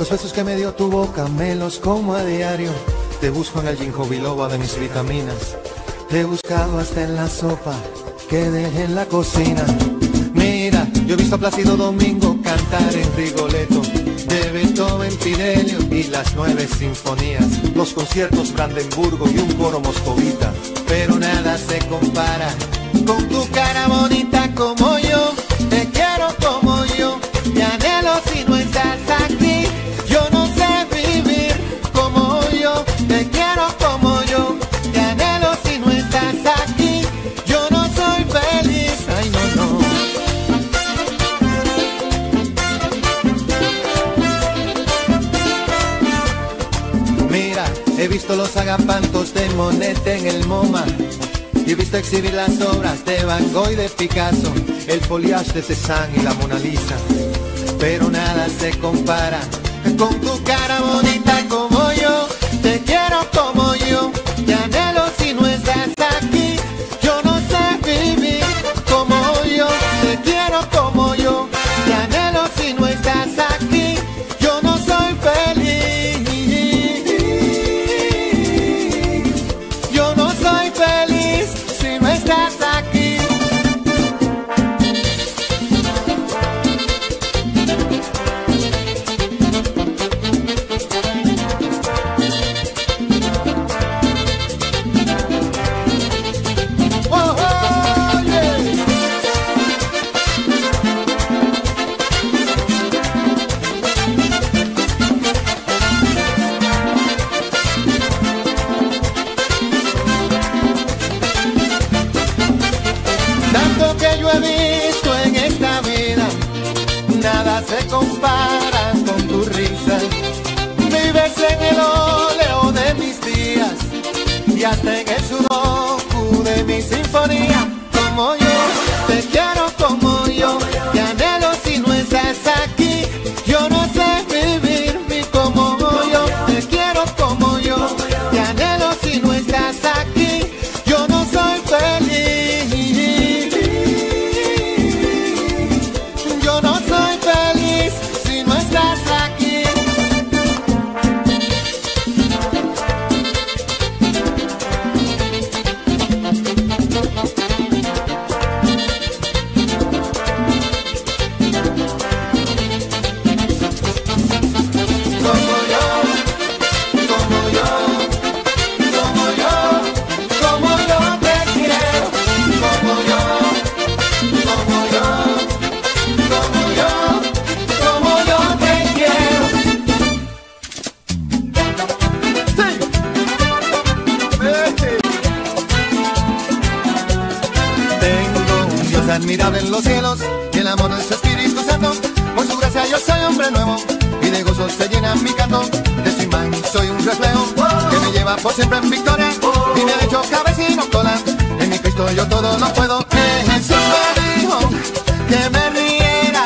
Los besos que me dio tu boca me los como a diario. Te busco en el ginkgo biloba de mis vitaminas. Te he buscado hasta en la sopa que dejé en la cocina. Mira, yo he visto a Plácido Domingo cantar en Rigoleto. De Beethoven, Fidelio y las nueve sinfonías. Los conciertos Brandenburgo y un coro moscovita. Pero nada se compara con tu cara bonita como Agapantos de Monete en el MoMA. Y he visto exhibir las obras de Van Gogh y de Picasso, el foliage de Cézanne y la Mona Lisa. Pero nada se compara con tu cara bonita. por siempre en victoria. Mi derecho cabecino colan, en mi Cristo yo todo lo puedo. Jesús me dijo que me riera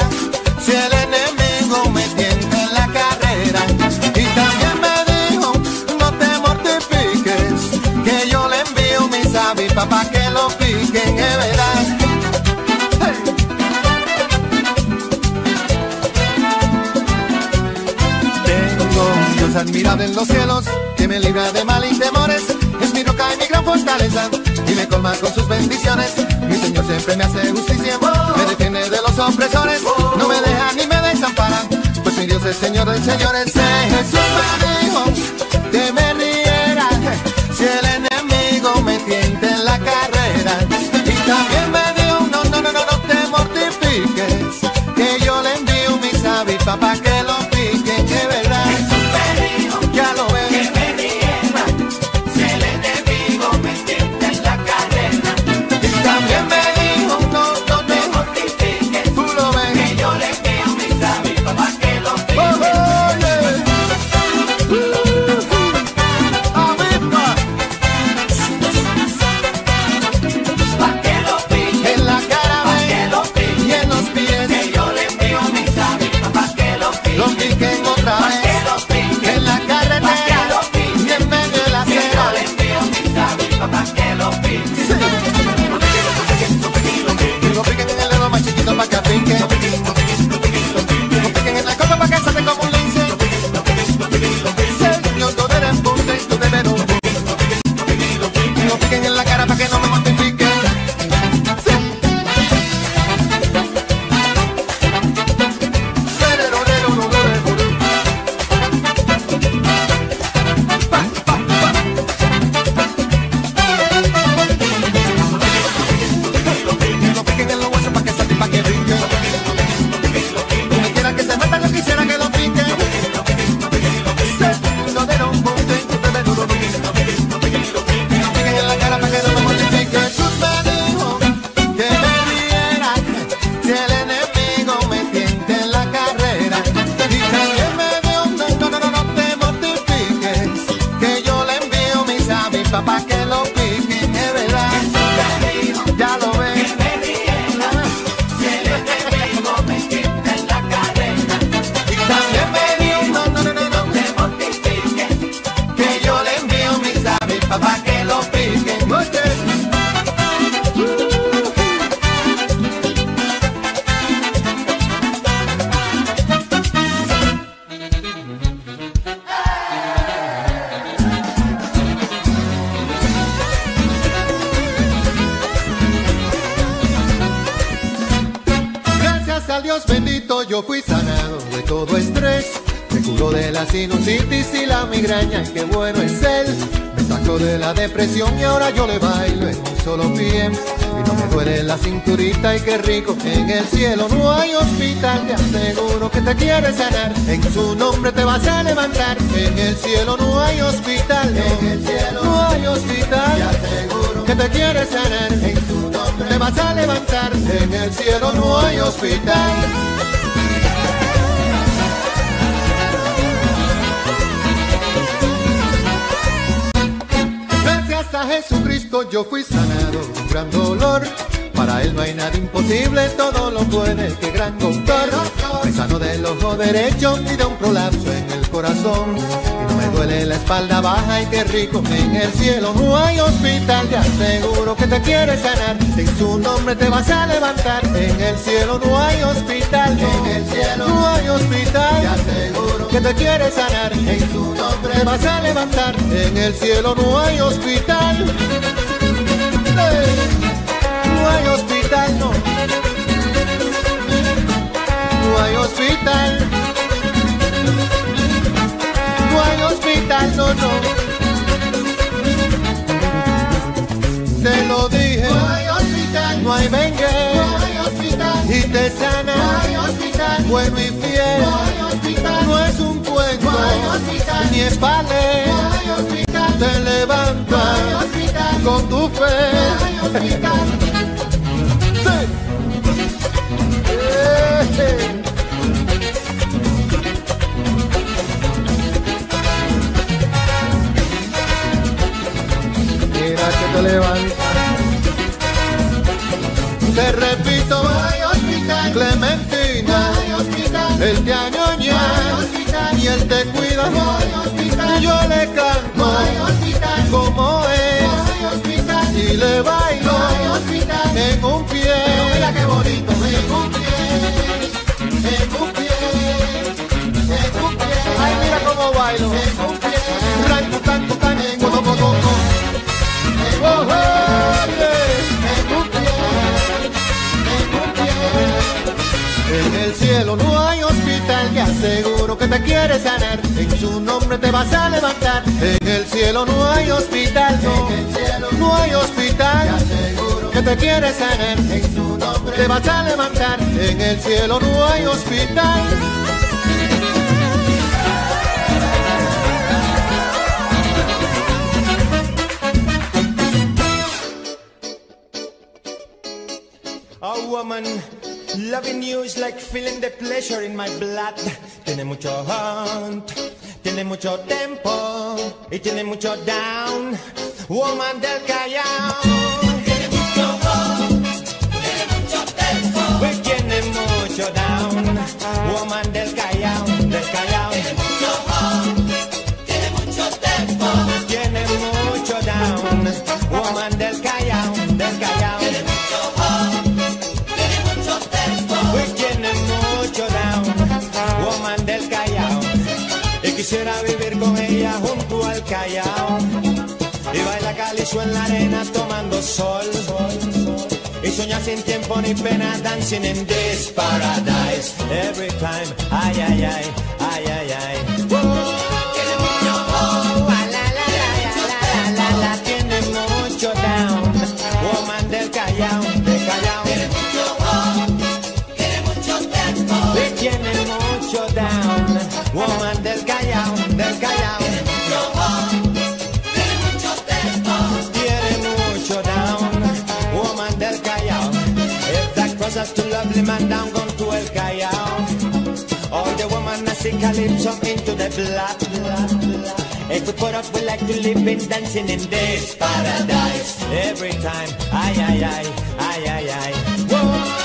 si el enemigo me tienta en la carrera. Y también me dijo, no te mortifiques, que yo le envío mis avispas para que lo piquen, es verdad. admirable en los cielos me libra de mal y temores, es mi roca y mi gran fortaleza, y me colma con sus bendiciones. Mi Señor siempre me hace justicia, me detiene de los opresores, no me deja ni me desampara, pues mi Dios es Señor de señores. Jesús me dijo que me riera si el enemigo me tiente en la carrera, y también me dijo no, no, no, no, no te mortifiques, que yo le envío mi sabipa para que lo derecho y de un prolapso en el corazón. Y no me duele la espalda baja y qué rico en el cielo no hay hospital. Te aseguro que te quiere sanar, en su nombre te vas a levantar. En el cielo no hay hospital, en el cielo no hay hospital. Te aseguro que te quiere sanar, en su nombre te vas a levantar. En el cielo no hay hospital. No hay hospital. No hospital. No hay hospital, no, no. Te lo dije. No hay hospital. No hay vengue. No hay hospital. Y te sana. No hay hospital. Bueno y fiel. No hay hospital. No es un cuento. No hay hospital. Ni es. No hay hospital. Te levanta. No hay hospital. Con tu fe. No hay hospital. Te levantas. Te repito, hay hospital. Clementina, hay hospital. Él te añoña y él te cuida. Y yo le canto como es y le bailo en un pie. Mira qué bonito, en un pie, en un pie, en un pie. Ay, mira cómo bailo, en un pie. Aseguro que te quiere sanar. En su nombre te vas a levantar. En el cielo no hay hospital, no. En el cielo no hay hospital, te que te quiere sanar. En su nombre te vas a levantar. En el cielo no hay hospital. Oh woman, loving you is like feeling the pleasure in my blood. Tiene mucho hunt, tiene mucho tempo y tiene mucho down. Woman del Callao. Tiene mucho hunt, tiene mucho tempo. Pues tiene mucho down. Woman del Callao, del Callao. Y baila calizo en la arena tomando sol. Y soñar sin tiempo ni pena, dancing in this paradise. Every time, ay, ay, ay, ay, ay. If a lovely man down, gone to el Callao. All the women I see calypso into the blood. If we put up, we like to live in dancing in this paradise. Every time, ay, ay, ay, ay, ay, ay. Whoa.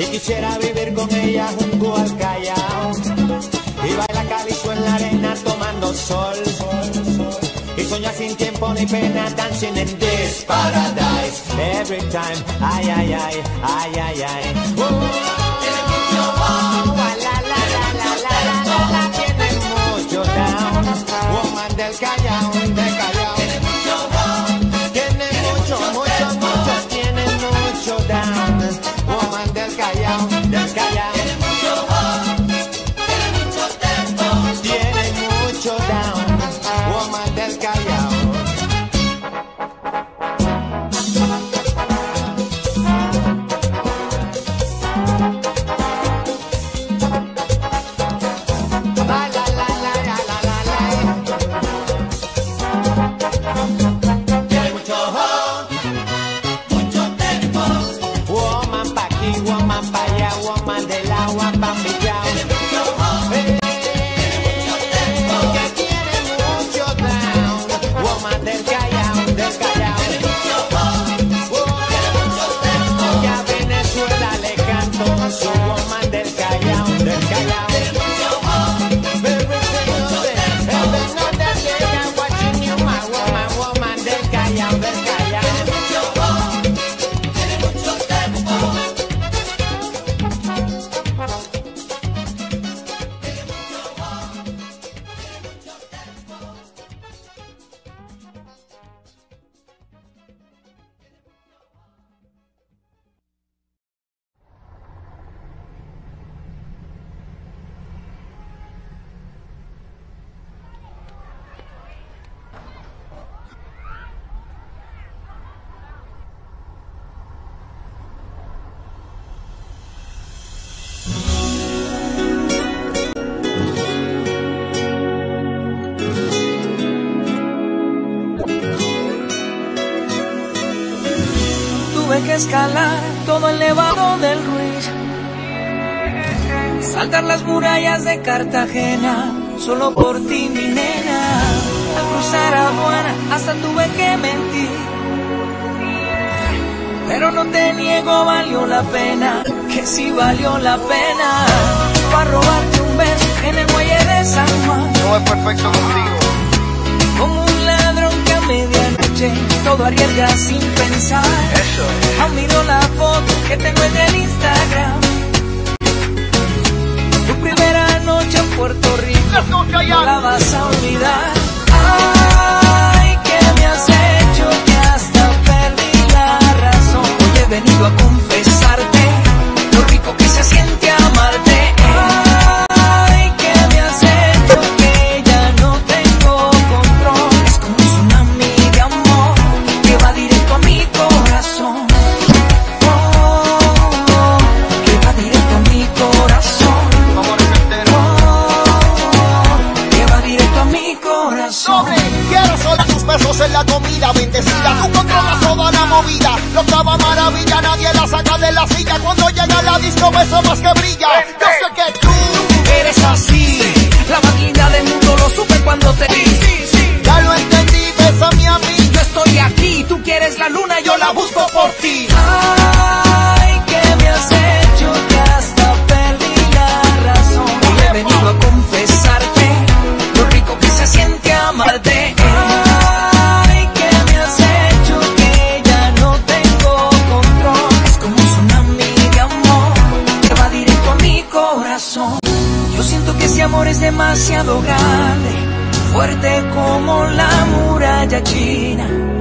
Y quisiera vivir con ella junto al Callao. Y baila calizo en la arena tomando sol. Y sueña sin tiempo ni pena, dancing in this paradise. Every time, ay, ay, ay, ay, ay, ay. Oh, la, la, de Cartagena, solo por ti, mi nena. Al cruzar aduana, hasta tuve que mentir. Pero no te niego, valió la pena, que sí valió la pena. Para robarte un beso en el muelle de San Juan. No es perfecto contigo. Como un ladrón que a medianoche todo arriesga sin pensar. Eso. Aún miro la foto que tengo en el Instagram. Puerto Rico. No la vas a olvidar. Ay, que me has hecho que hasta perdí la razón. Hoy he venido a confesarte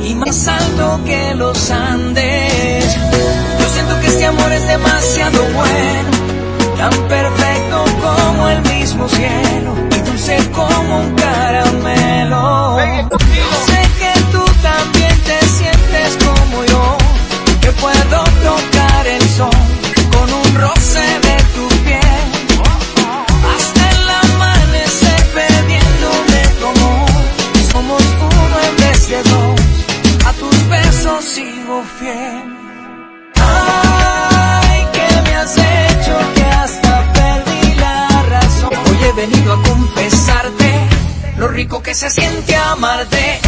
y más alto que los Andes. Yo siento que este amor es demasiado bueno, tan perfecto como el mismo cielo y dulce como un caramelo. Sé que tú también te sientes como yo, que puedo tocar que se siente amarte.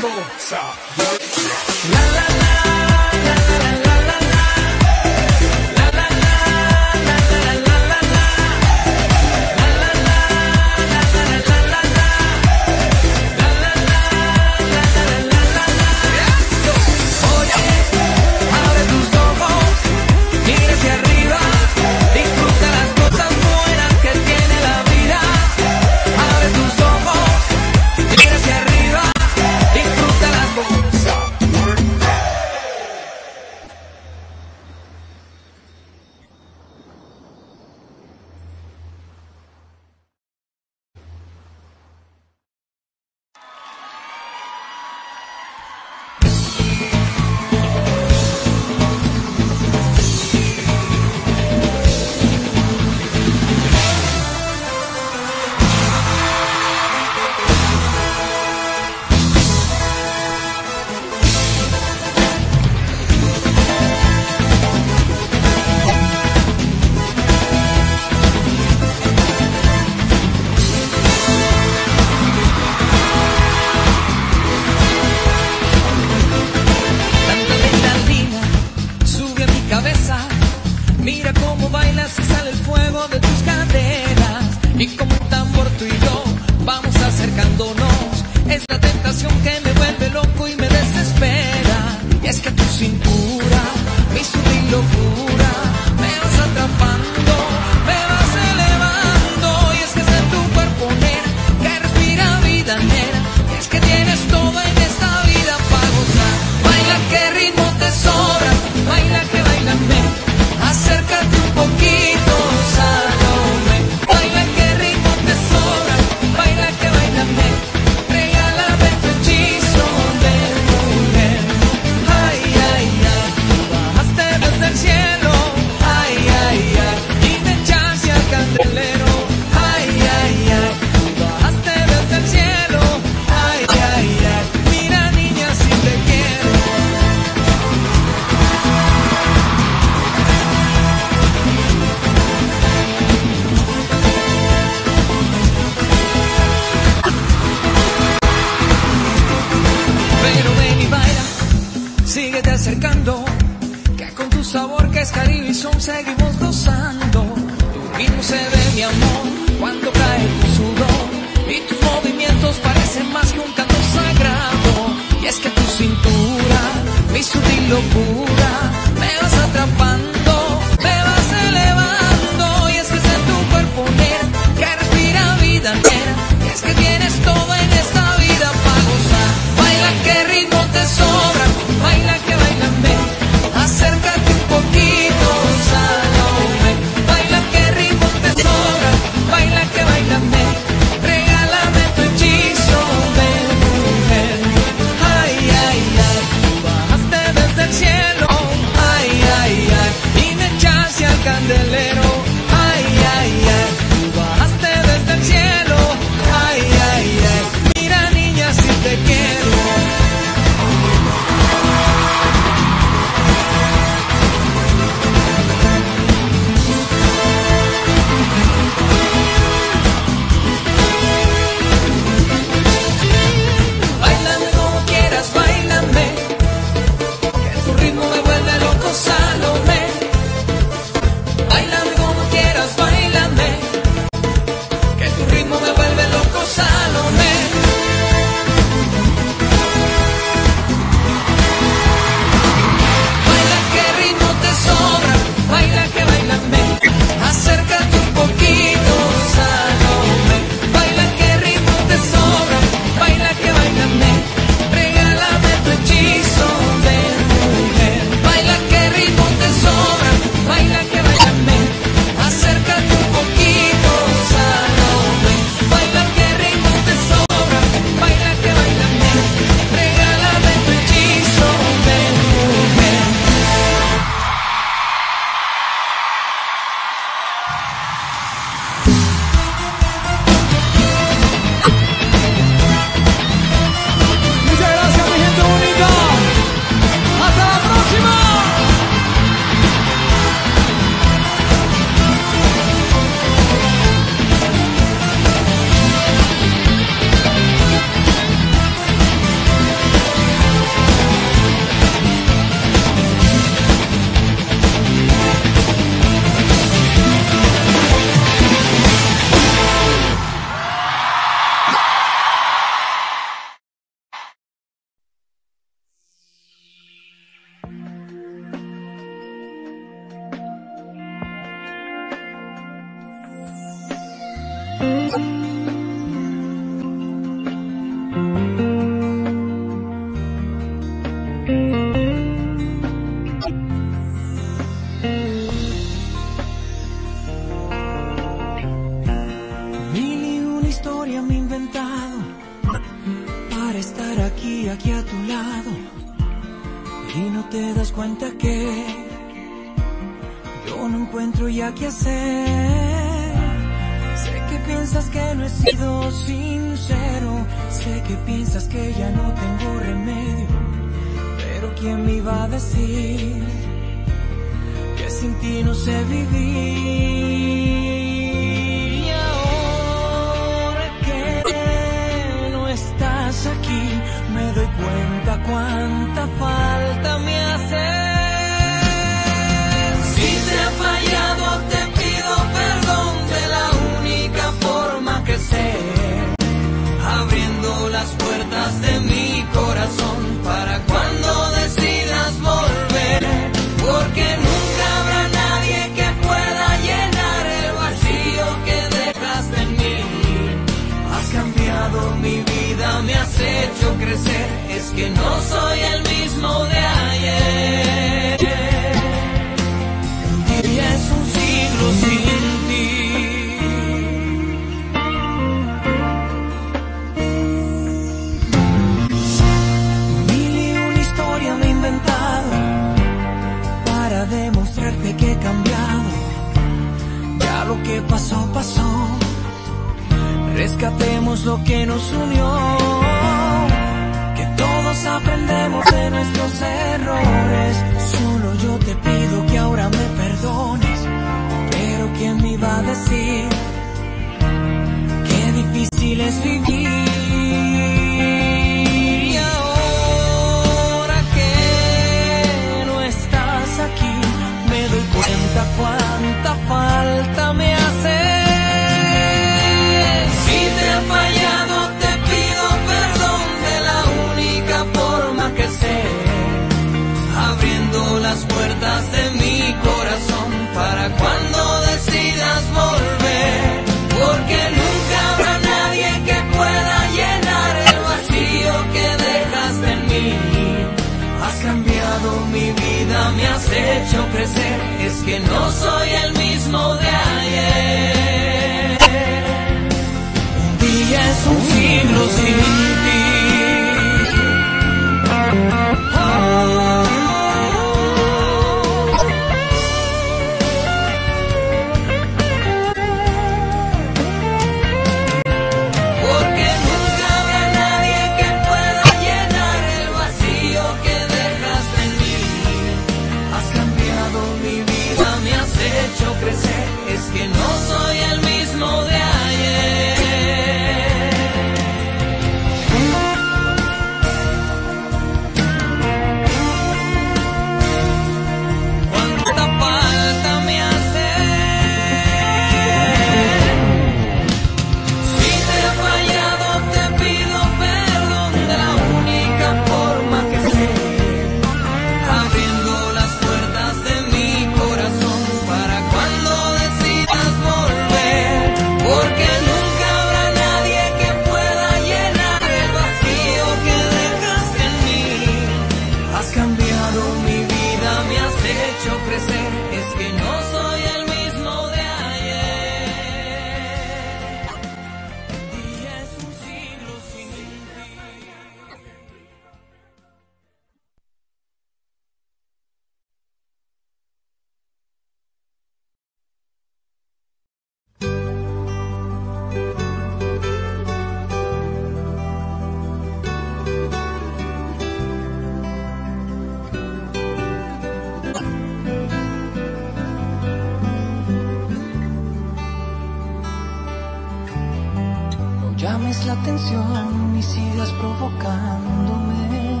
Atención ni sigas provocándome.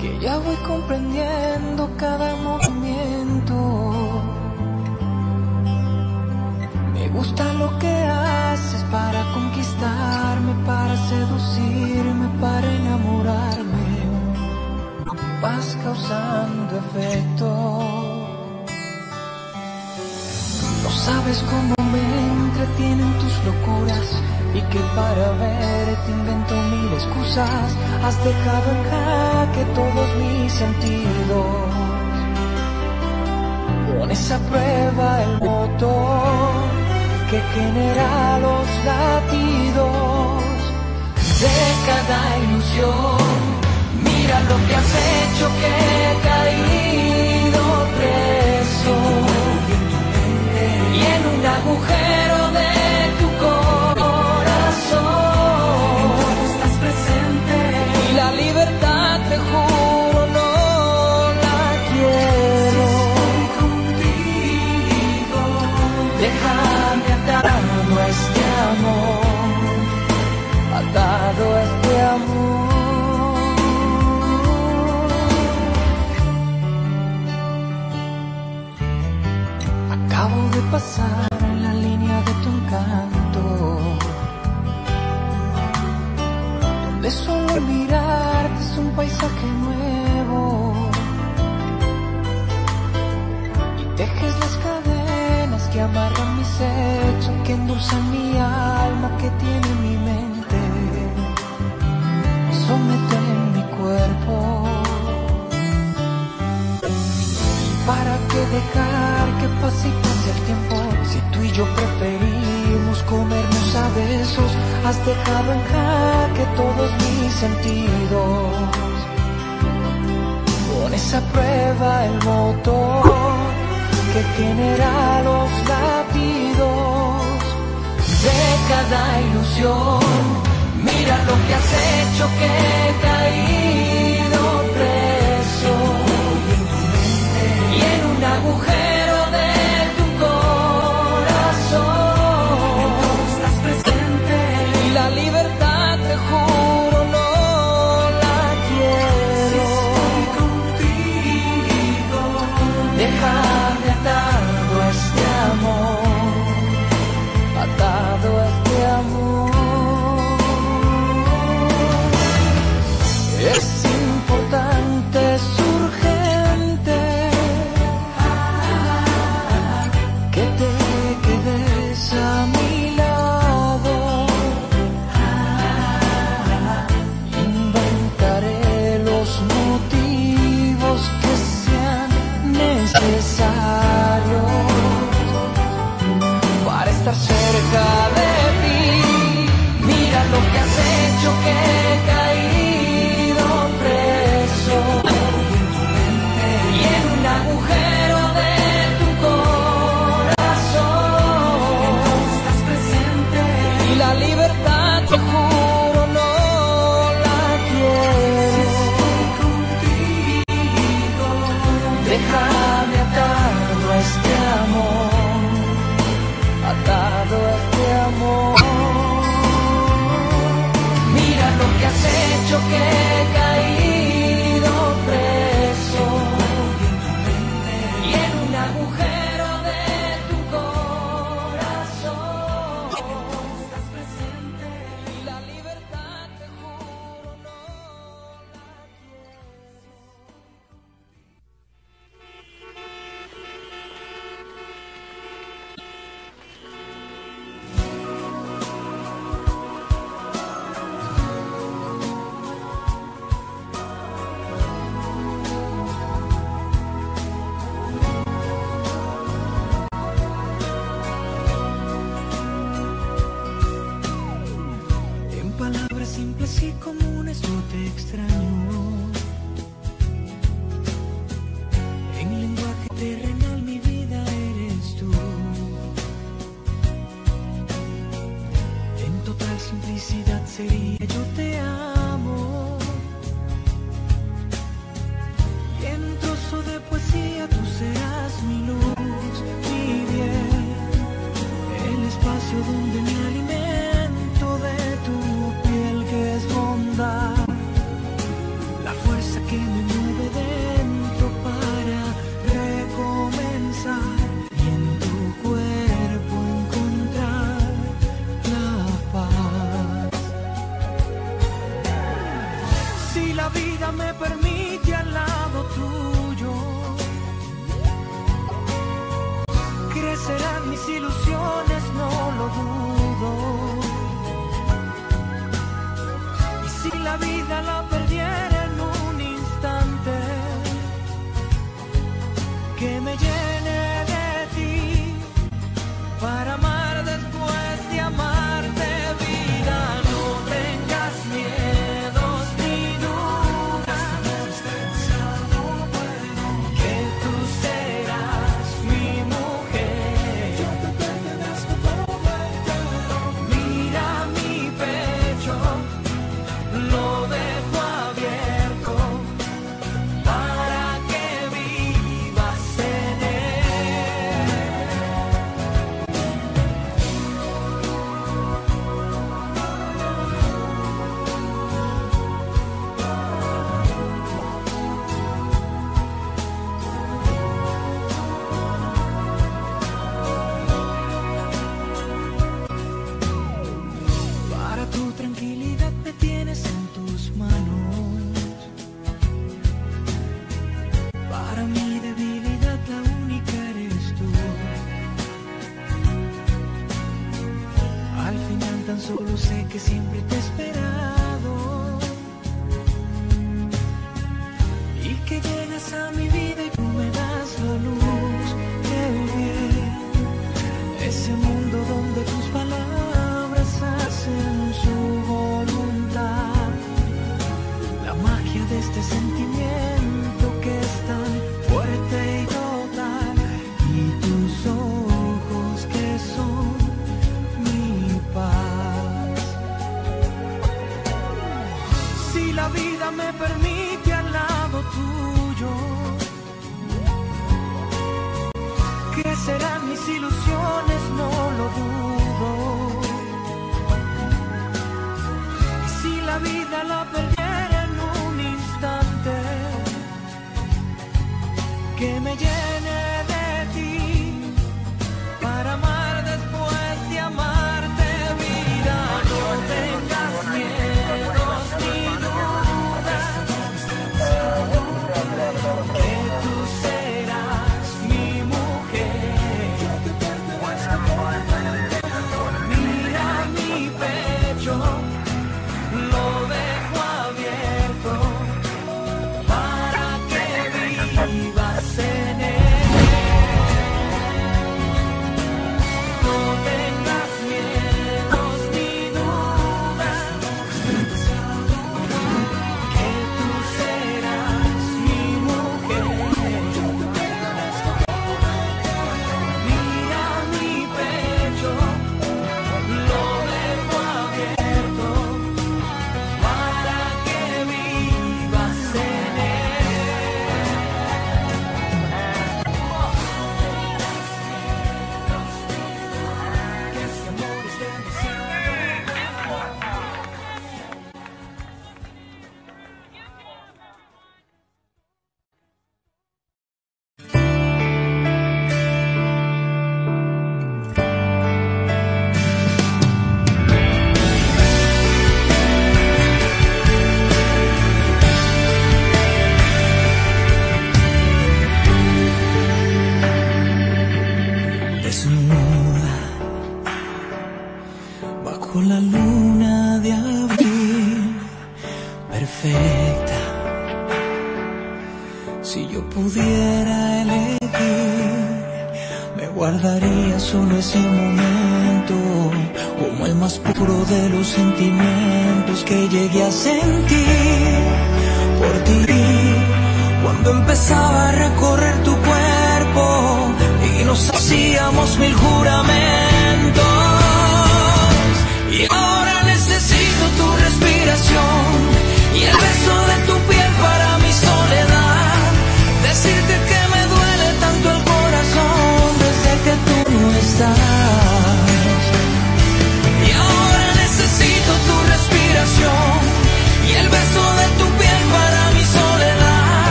Que ya voy comprendiendo cada movimiento. Me gusta lo que haces para conquistarme, para seducirme, para enamorarme. Vas causando efecto. No sabes cómo me entretienen tus locuras y que para verte invento mil excusas. Has dejado en jaque todos mis sentidos. Pones a prueba el motor que genera los latidos de cada ilusión. Mira lo que has hecho que he caído preso y en un agujero de tu corazón estás presente. Y la libertad te juro no la quiero. Contigo. Déjame atado este amor atado a este pasar la línea de tu encanto, donde solo mirarte es un paisaje nuevo y tejes las cadenas que amarran mis hechos, que endulzan mi alma, que tiene mi mente, someten mi cuerpo. ¿Para que dejar? que pase y pase el tiempo. Si tú y yo preferimos comernos a besos Has dejado en jaque todos mis sentidos. Pones a prueba el motor Que genera los latidos. De cada ilusión Mira lo que has hecho que he caído preso. Y en un agujero